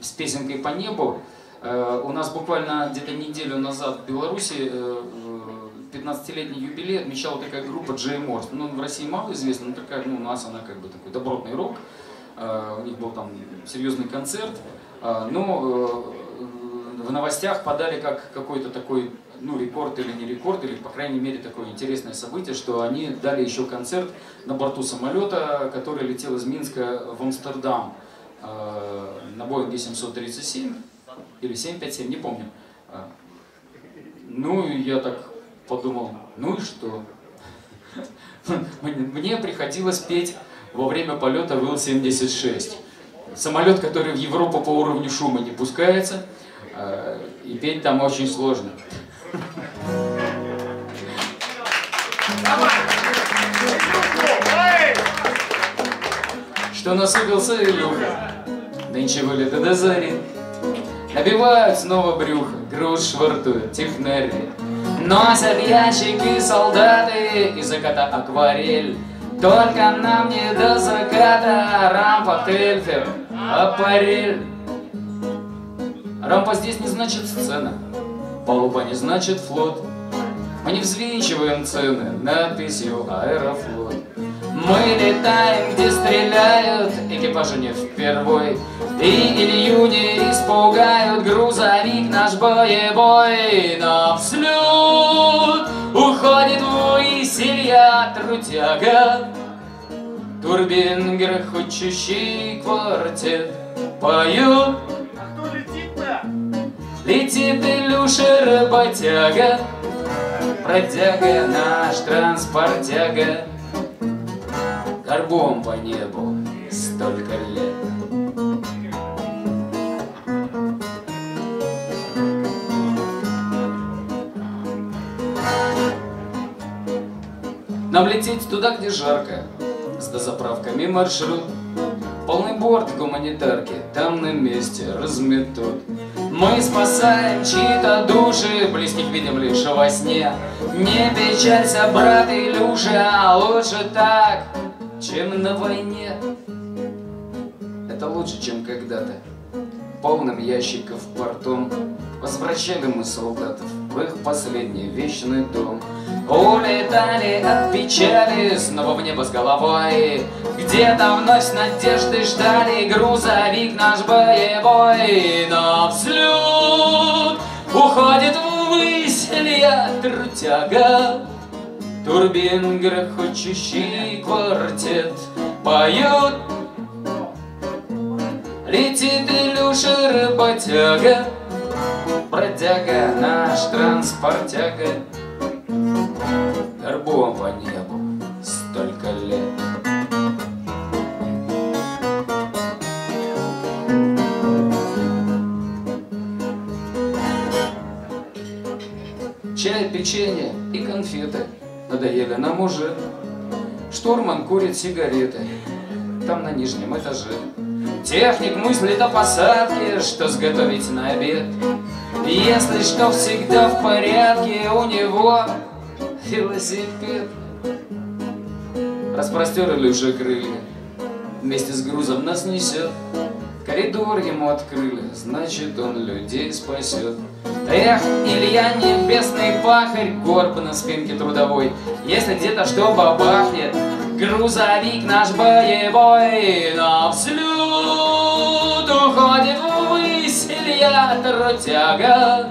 с песенкой по небу. Э, У нас буквально где-то неделю назад в Беларуси э, 15-летний юбилей отмечала такая группа Джей Морс. Ну, в России мало известна, но такая, ну, у нас она как бы такой добротный рок. Э, У них был там серьезный концерт. Э, Но э, в новостях подали как какой-то такой ну, рекорд или не рекорд, или, по крайней мере, такое интересное событие, что они дали еще концерт на борту самолета, который летел из Минска в Амстердам э, на Боинге 737 или 757, не помню. Э, ну, я так подумал, ну и что? Мне приходилось петь во время полета в Ил-76. Самолет, который в Европу по уровню шума не пускается, э, и петь там очень сложно. Что насупился Илюха, нынче вылеты до зари, Набивают снова брюхо, груз швартуют технари. Носят ящики солдаты и заката акварель. Только нам не до заката рампа Тельфер, аппарель. Рампа здесь не значит сцена, палуба не значит флот. Мы не взвинчиваем цены надписью «Аэрофлот». Мы летаем, где стреляют, экипажи не впервой. И Илью не испугают, грузовик наш боевой. На взлет уходит ввысь Илья Трутяга. Турбин грохочущий квартет поют. Летит Илюша работяга, Бродяга наш транспортяга, Горбом по небу столько лет. Нам лететь туда, где жарко, с дозаправками маршрут. Полный борт гуманитарки там на месте разметут. Мы спасаем чьи-то души, близких видим лишь во сне. Не печалься, брат Илюша, лучше так, чем на войне. Это лучше, чем когда-то. Полным ящиков портом Возвращали мы солдатов в их последний вечный дом. Улетали от печали снова в небо с головой. Где-то вновь с надеждой ждали грузовик наш боевой. На взлет уходит ввысь Илья Трутяга. Турбин грохочущий квартет поют. Летит Илюша работяга, бродяга наш транспортяга, Горбом по небу столько лет. Чай, печенье и конфеты надоели нам уже. Штурман курит сигареты там на нижнем этаже. Техник мыслит о посадке, что сготовить на обед. Если что, всегда в порядке у него велосипед. Распростерли уже крылья, вместе с грузом нас несет. Коридор ему открыли, значит он людей спасет. Эх, Илья небесный пахарь, горб на спинке трудовой. Если где-то что бабахнет, грузовик наш боевой на взлет уходит ввысь Илья Трутяга.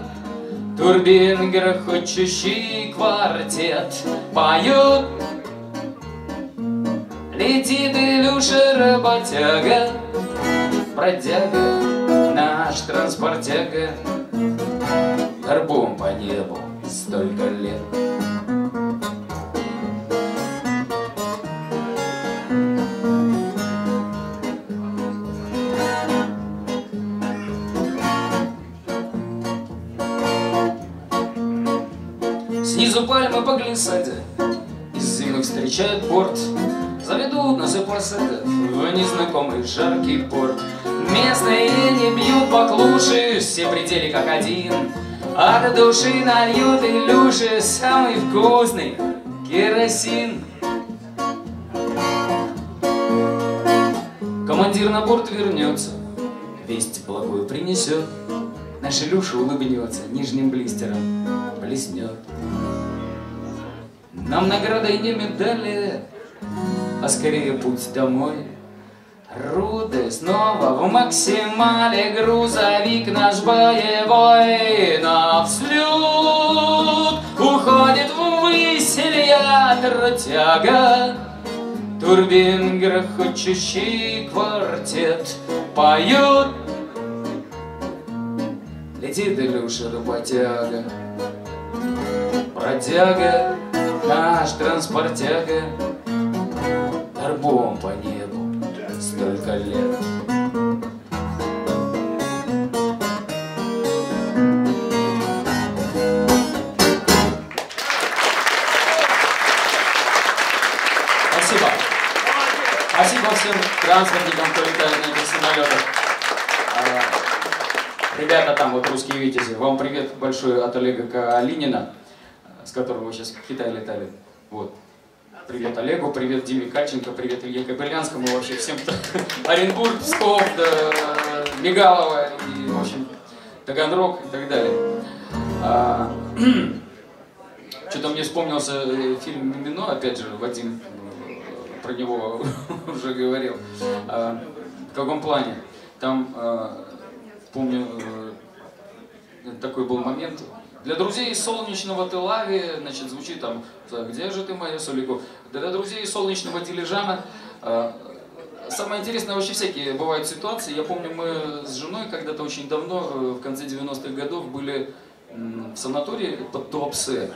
Турбин грохочущий квартет поют. Летит Илюша работяга, бродяга, наш транспортяга, Горбом по небу столько лет. Пальмы по глиссаде, из зимы встречают порт, Заведут нас и посадят в незнакомый жаркий порт. Местные не бьют по клуши, все пределы как один. От души нальют Илюши самый вкусный керосин. Командир на борт вернется, весть благую принесет. Наш Илюша улыбнется, нижним блистером блеснет. Нам наградой не медали, а скорее путь домой. Руды снова в максимале Грузовик наш боевой На взлет. Уходит ввысь Илья тяга Турбин грохочущий квартет Поют Летит Илюша работяга Бродяга, наш транспортяга Торбом по небу столько лет Спасибо. Спасибо всем транспортникам, кто летает на этих самолетах. Ребята там, вот русские витязи, вам привет большой от Олега Калинина, с которым вы сейчас в Китай летали. Вот. Привет Олегу, привет Диме Кальченко, привет Илье Кобылянскому, вообще всем, кто Оренбург, Псков, да, Мигалова и, в общем, Таганрог и так далее. А, Что-то мне вспомнился э, фильм «Мимино», опять же, Вадим э, про него уже говорил. А, В каком плане? Там, э, помню, э, такой был момент. Для друзей солнечного Телави, значит, звучит там «Где же ты, моя Солико?» Для друзей солнечного Дилижана э, Самое интересное, вообще всякие бывают ситуации. Я помню, мы с женой когда-то очень давно, э, в конце 90-х годов, были в санатории под Туапсе.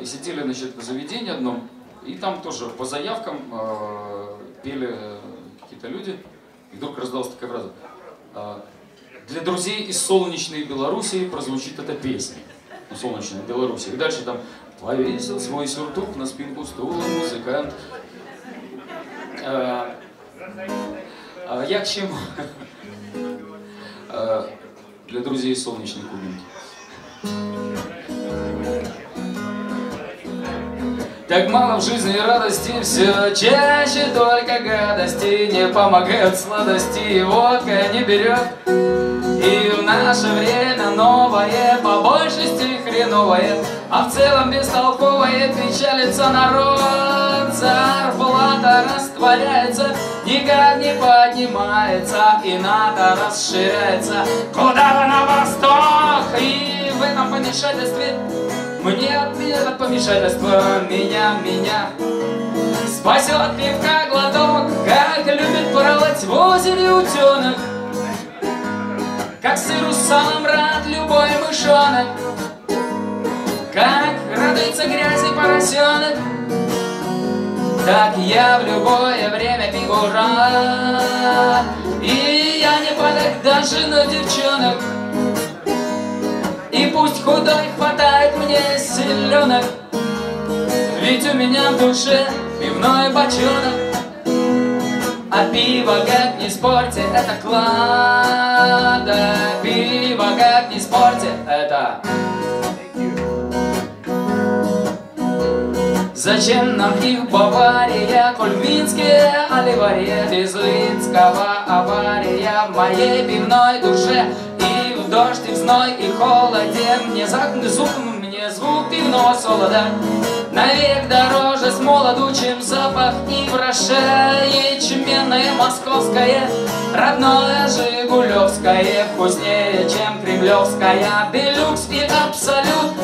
И сидели, значит, в заведении одном. И там тоже по заявкам пели какие-то люди. И вдруг раздалась такая фраза. Для друзей из солнечной Белоруссии прозвучит эта песня. Ну, солнечная Белоруссия. И дальше там повесил свой сюртук на спинку стула музыкант. Э, а Я к чему? А, Для друзей солнечной кубинки. Так мало в жизни радости, все чаще только гадости. Не помогают сладости, водка не берет. И в наше время новое, по большести хреновое А в целом бестолковое печалится народ. Зарплата растворяется, никак не поднимается И НАТО расширяется. Куда-то на восток? И в этом помешательстве мне от меня помешательства меня, меня Спасет пивка глоток, как любит поролать в озере утенок Как сыру салом рад любой мышонок. Как радуется грязи поросенок Так я в любое время пиву рад. И я не падок даже на девчонок и пусть худой хватает мне селенок Ведь у меня в душе пивной бочонок. А пиво, как не спорьте, это клада Пиво, как не спорьте, это Зачем нам их Бавария, коль в Минске Линского авария в моей пивной душе дождь, и в зной, и холоде Мне звук, мне звук пивного солода Навек дороже с молоду, чем запах и в роше Ячменное московское, родное жигулевское. Вкуснее, чем кремлевская, делюкс и абсолют.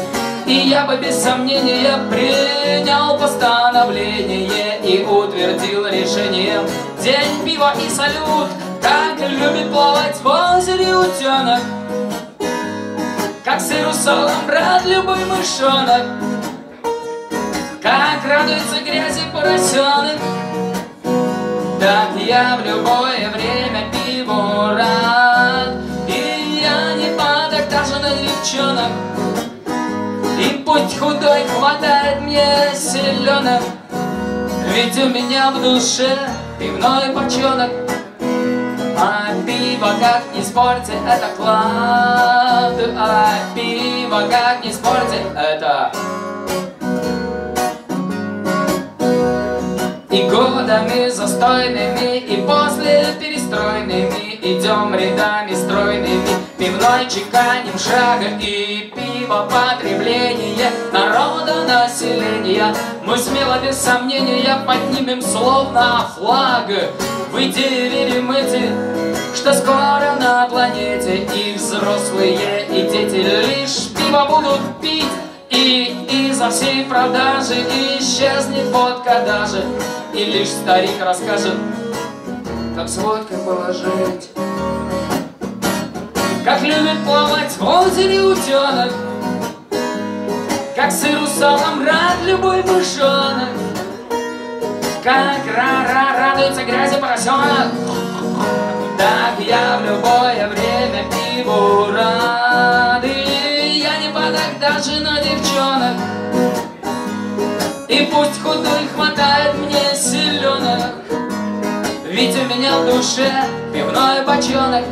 И я бы без сомнения принял постановление И утвердил решение. День пива и салют Как любит плавать в озере утенок Как сыру салом рад любой мышонок. Как радуется грязи поросенок. Так я в любое время пиву рад. И я не падок даже на девчонок и путь худой хватает мне селенок Ведь у меня в душе пивной бочонок А пиво как не спорьте, это клад. А пиво как не спорьте, это И годами застойными, и после перестройными Идем рядами стройными, пивной чеканим шага. И пиво потребление народа населения. Мы смело без сомнения поднимем словно флаг выделили эти, что скоро на планете и взрослые, и дети лишь пиво будут пить, и из-за всей продажи исчезнет водка даже, и лишь старик расскажет, как с водкой положить. Как любит плавать в озере утенок, Как сыру салом рад любой мышонок, Как ра-ра радуется грязи поросенок, Так я в любое время пиву рады. Я не подак даже на девчонок, И пусть худой хватает мне селенок, Ведь у меня в душе пивной бочонок,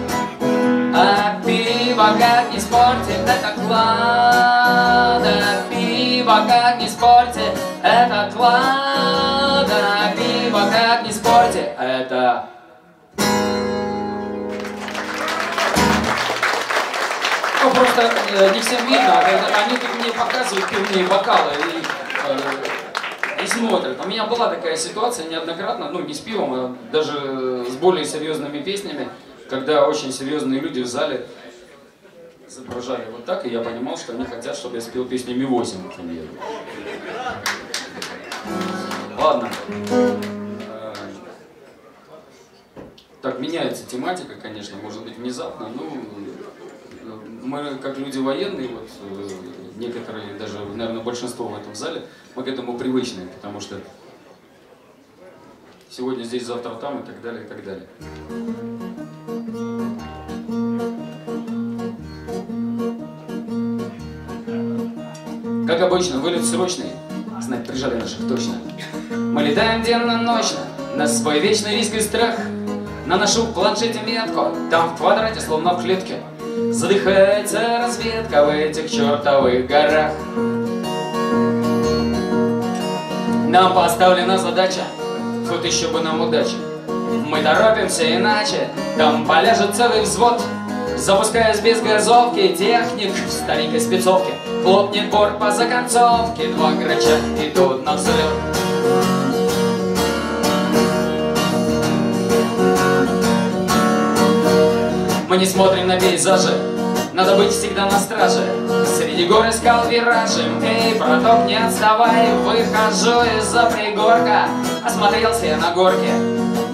а пиво как не спорьте, это клада Пиво как не спорьте, это клада просто э, не всем видно, а они тут мне показывают пивные бокалы и, э, и смотрят. У меня была такая ситуация неоднократно, ну не с пивом, а даже с более серьезными песнями когда очень серьезные люди в зале изображали вот так, и я понимал, что они хотят, чтобы я спел песню Ми-8, например. Ладно. Так, меняется тематика, конечно, может быть внезапно, но мы, как люди военные, вот э, некоторые, даже, наверное, большинство в этом зале, мы к этому привычны, потому что сегодня здесь, завтра там и так далее, и так далее. Как обычно, вылет срочный, знать прижали наших точно. Мы летаем денно-ночно, на свой вечный риск и страх. Наношу в планшете метку, там в квадрате, словно в клетке. Задыхается разведка в этих чертовых горах. Нам поставлена задача, хоть еще бы нам удачи. Мы торопимся иначе, там поляжет целый взвод. Запускаясь без газовки, техник в старенькой спецовке Хлопнет бор по законцовке, два грача идут на взлет Мы не смотрим на пейзажи, надо быть всегда на страже. Среди гор искал виражи Эй, браток, не отставай Выхожу из-за пригорка. Осмотрелся я на горке.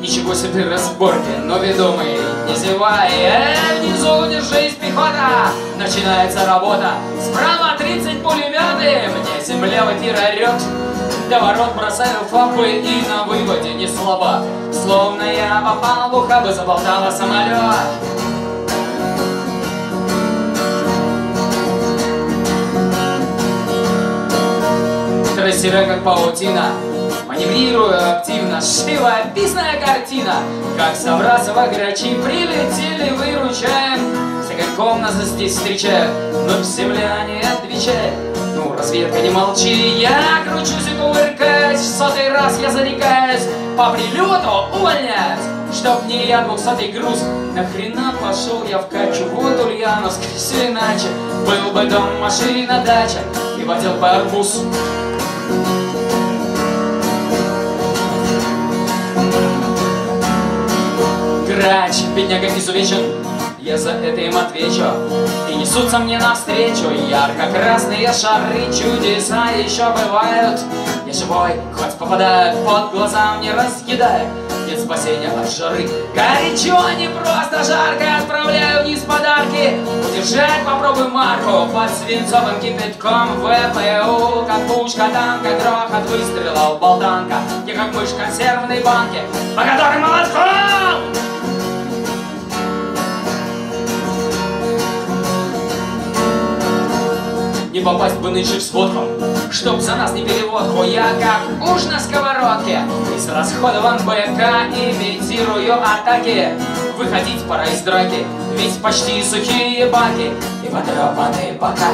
Ничего себе разборки, но ведомый, не зевай. Эй, внизу держись, пехота! Начинается работа. Справа 30 пулеметы Мне земля в эфир орет до ворот бросаю фапы и на выводе не слова Словно я попал в ухабы, заболтала самолет Трассера как паутина Маневрирую активно, живописная картина Как Саврасова грачи прилетели, выручаем С огоньком нас здесь встречают, но земля не отвечает Ну, разведка, не молчи, я кручусь и кувыркаюсь В сотый раз я зарекаюсь по прилету увольнять Чтоб не я двухсотый груз Нахрена пошел я в Качу, вот Ульяновск Все иначе, был бы дом, машина, дача И водил бы арбуз Грач, бедняга изувечен, я за это им отвечу. И несутся мне навстречу ярко-красные шары. Чудеса еще бывают. Я живой, хоть попадают под глаза мне разъедают Нет спасения от жары. Горячо, не просто жарко Отправляю вниз подарки. Удержать попробуй марку Под свинцовым кипятком ВПУ Как пушка танка, грохот выстрелов болтанка. Я как мышь консервной банки По которой молотком Не попасть бы нынче в сводку Чтоб за нас не переводку Я как уж на сковородке. Из расходован БК Имитирую атаки. Выходить пора из драки Ведь почти сухие баки И потрепанные бока.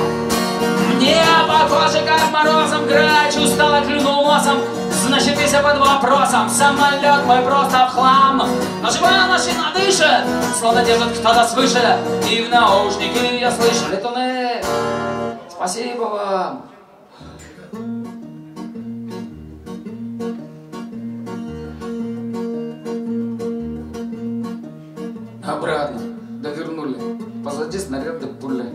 Мне похоже, как морозом Грач устало клюнул носом. Значит, если под вопросом Самолет мой просто в хлам. Но живая машина дышит Словно держит кто-то свыше. И в наушники я слышу летуны Спасибо вам! Обратно довернули, позади снаряды пули.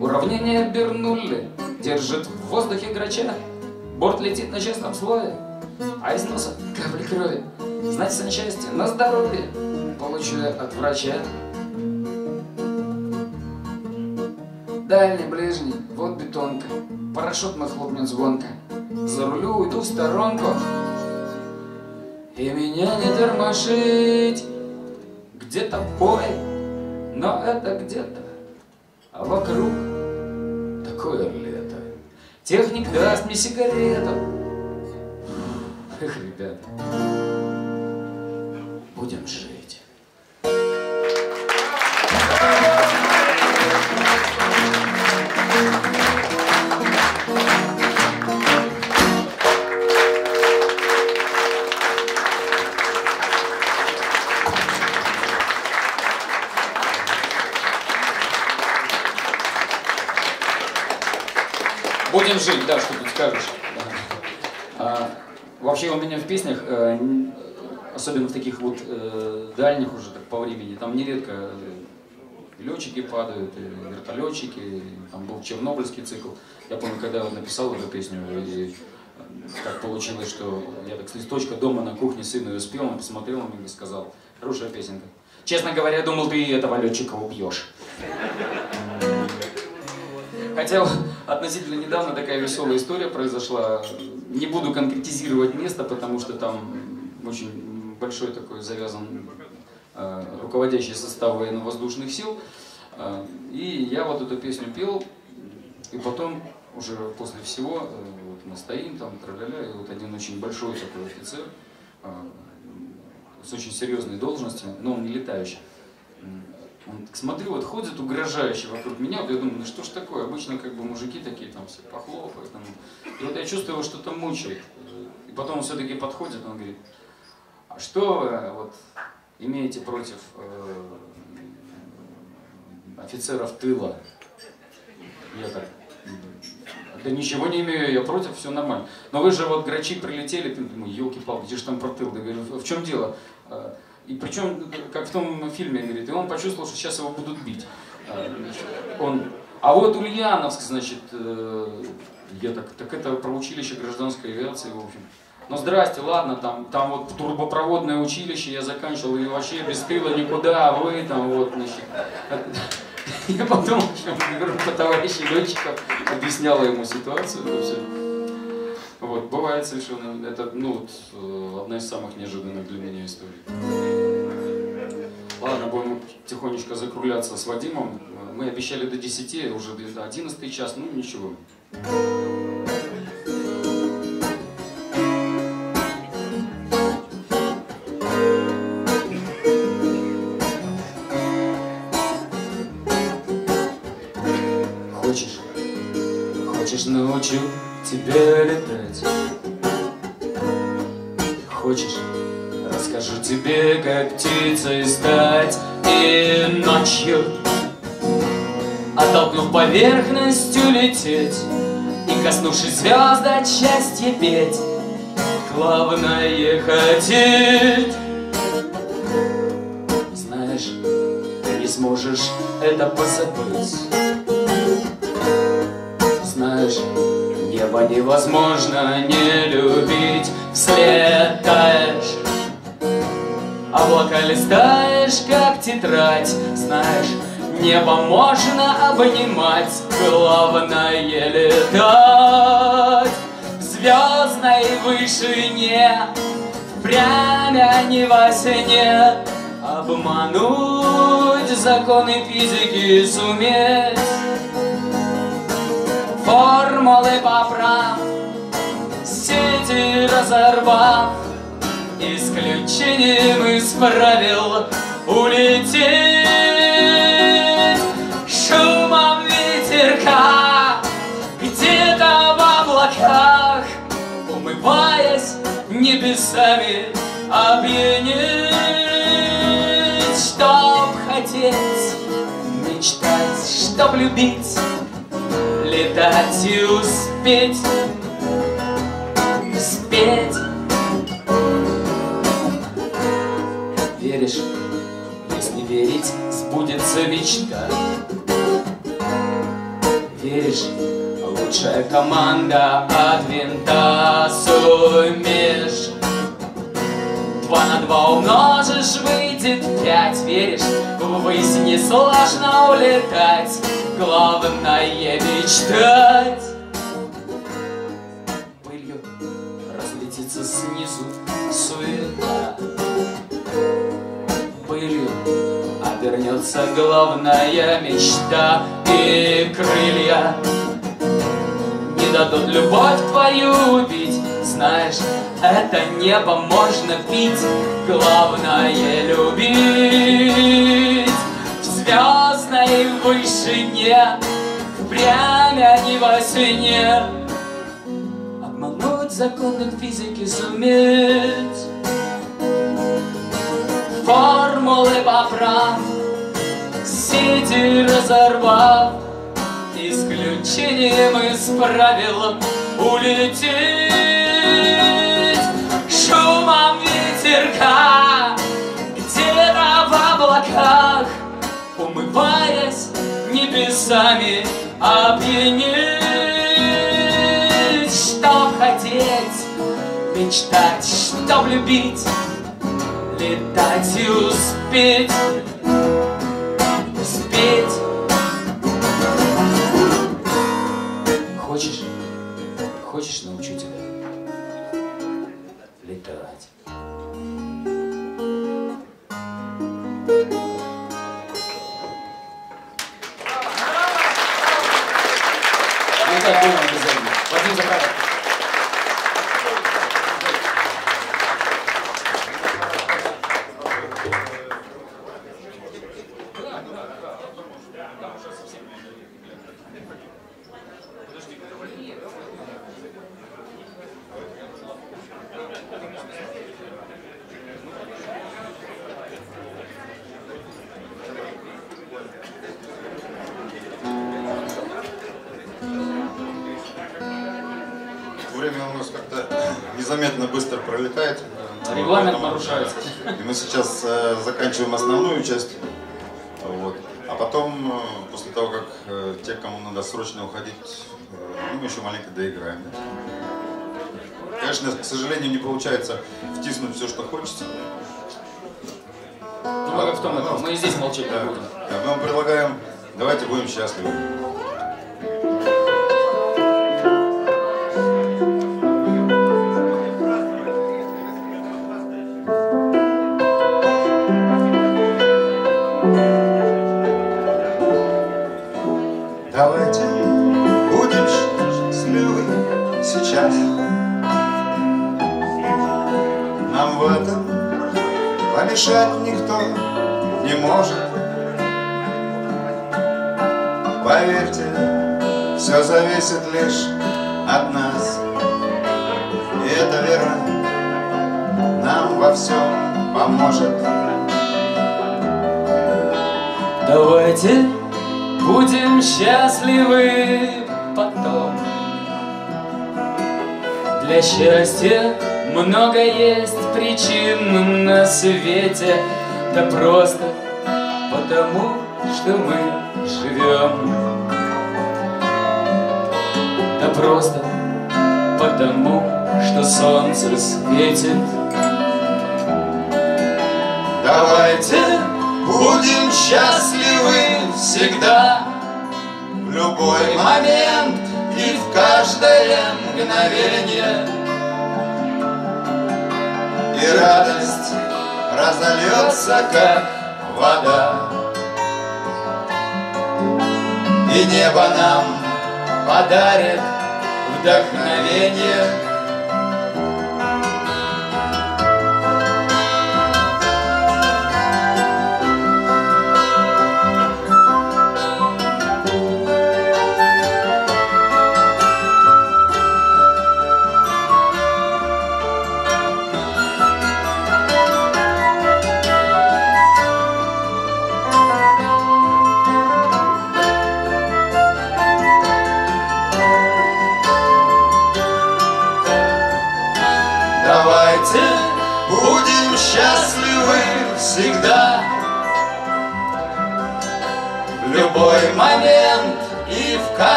Уравнение обернули, держит в воздухе грача. Борт летит на честном слое, а из носа капли крови. Знать санчасти на здоровье, получу я от врача. Дальний, ближний, вот бетонка, парашют мой хлопнет звонко. За рулю уйду в сторонку, и меня не тормошить. Где-то бой, но это где-то, а вокруг такое лето. Техник даст мне сигарету. Эх, ребята, будем жить. У меня в песнях, э, особенно в таких вот э, дальних уже так по времени, там нередко э, летчики падают, и вертолетчики, там был Чернобыльский цикл. Я помню, когда вот написал эту песню, и э, так получилось, что я так с листочка дома на кухне сыну ее спел, он посмотрел на меня и сказал, хорошая песенка. Честно говоря, думал, ты этого летчика убьешь. Хотя относительно недавно такая веселая история произошла. Не буду конкретизировать место, потому что там очень большой такой завязан э, руководящий состав военно-воздушных сил. Э, и я вот эту песню пел, и потом уже после всего э, вот мы стоим там, тра-ля-ля, и вот один очень большой такой офицер с очень серьезной должностью, но он не летающий. Он, смотрю, вот ходит угрожающе вокруг меня, вот я думаю, ну что ж такое, обычно как бы мужики такие там все похлопают. Там. И вот я чувствую, его что-то мучает. И потом он все-таки подходит, он говорит, а что вы вот имеете против э, офицеров тыла? Я так, да ничего не имею я против, все нормально. Но вы же вот грачи прилетели, ты думаю, елки-палки, где же там про тыл? Да говорю, в чем дело? И причем, как в том фильме, говорит, и он почувствовал, что сейчас его будут бить. Значит, Он, а вот Ульяновск, значит, э, я так, так это про училище гражданской авиации, в общем. Ну здрасте, ладно, там, там вот турбопроводное училище я заканчивал, и вообще без тыла никуда, а вы там вот, значит. Я потом, общем, группа товарищей летчиков объясняла ему ситуацию, все. Вот, бывает совершенно, это, ну, вот, э, одна из самых неожиданных для меня историй. Ладно, будем тихонечко закругляться с Вадимом. Мы обещали до 10, уже до 11 час, ну ничего. Хочешь, хочешь научу тебя летать? Хочешь, расскажу тебе, как птицей стать И ночью, оттолкнув поверхностью лететь И коснувшись звезд от счастья петь. Главное хотеть Знаешь, ты не сможешь это позабыть. Знаешь, небо невозможно не любить. Взлетаешь, облака листаешь, как тетрадь Знаешь, небо можно обнимать. Главное летать. В звездной вышине Прямо не во сне. Обмануть законы физики суметь формулы поправ, сети разорвав, исключением из правил улететь. Шумом ветерка где-то в облаках, умываясь небесами, опьянеть, чтоб хотеть, мечтать, чтоб любить летать и успеть спеть. Веришь, если верить сбудется мечта. Веришь, лучшая команда от винта сумеешь. Два на два умножишь, выйдет пять, веришь, ввысь несложно улетать, главное мечтать. Пылью разлетится снизу суета, пылью обернется главная мечта и крылья не дадут любовь твою убить. Знаешь, это небо можно пить, главное любить. Звездной вышине, прямо не во сне, обмануть законы физики суметь. Формулы поправ, сети разорвав, Исключением из правил улететь Шумом ветерка Умываясь небесами опьянеть Чтоб хотеть, мечтать, чтоб любить Летать и успеть, успеть Хочешь? Хочешь, научу тебя летать. Здесь молчать не будем. Мы вам предлагаем, давайте будем счастливы. Давайте будем счастливы потом. Для счастья много есть причин на свете, да просто потому, что мы живем. Да просто потому, что солнце светит. Давайте будем счастливы всегда, в любой момент и в каждое мгновение. И радость разольется, как вода. И небо нам подарит вдохновение.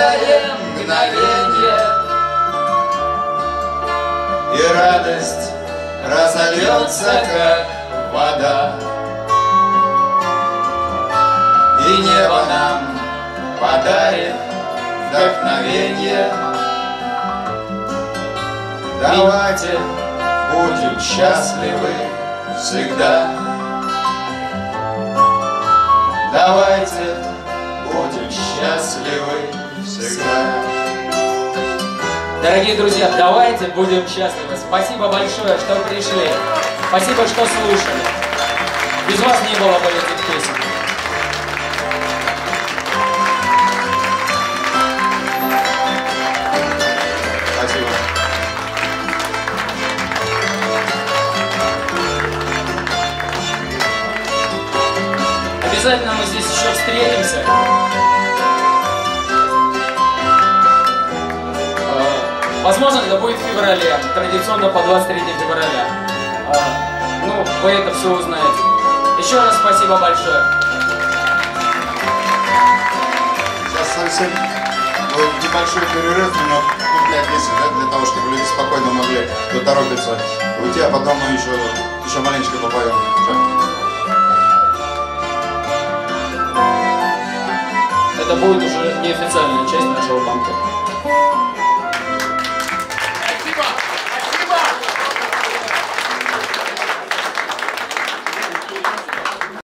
Каждое мгновенье. И радость разольется, как вода. И небо нам подарит вдохновение. Давайте будем счастливы всегда. Давайте всегда. Дорогие друзья, давайте будем счастливы. Спасибо большое, что пришли. Спасибо, что слушали. Без вас не было бы этих песен. Спасибо. Обязательно мы здесь еще встретимся. Возможно, это будет в феврале, традиционно по 23 февраля. Э, Ну, вы это все узнаете. Еще раз спасибо большое. Сейчас совсем будет небольшой перерыв, минут ну, 5-10, да, для того, чтобы люди спокойно могли доторопиться уйти, а потом мы еще, еще маленечко попоем. Это будет уже неофициальная часть нашего банка.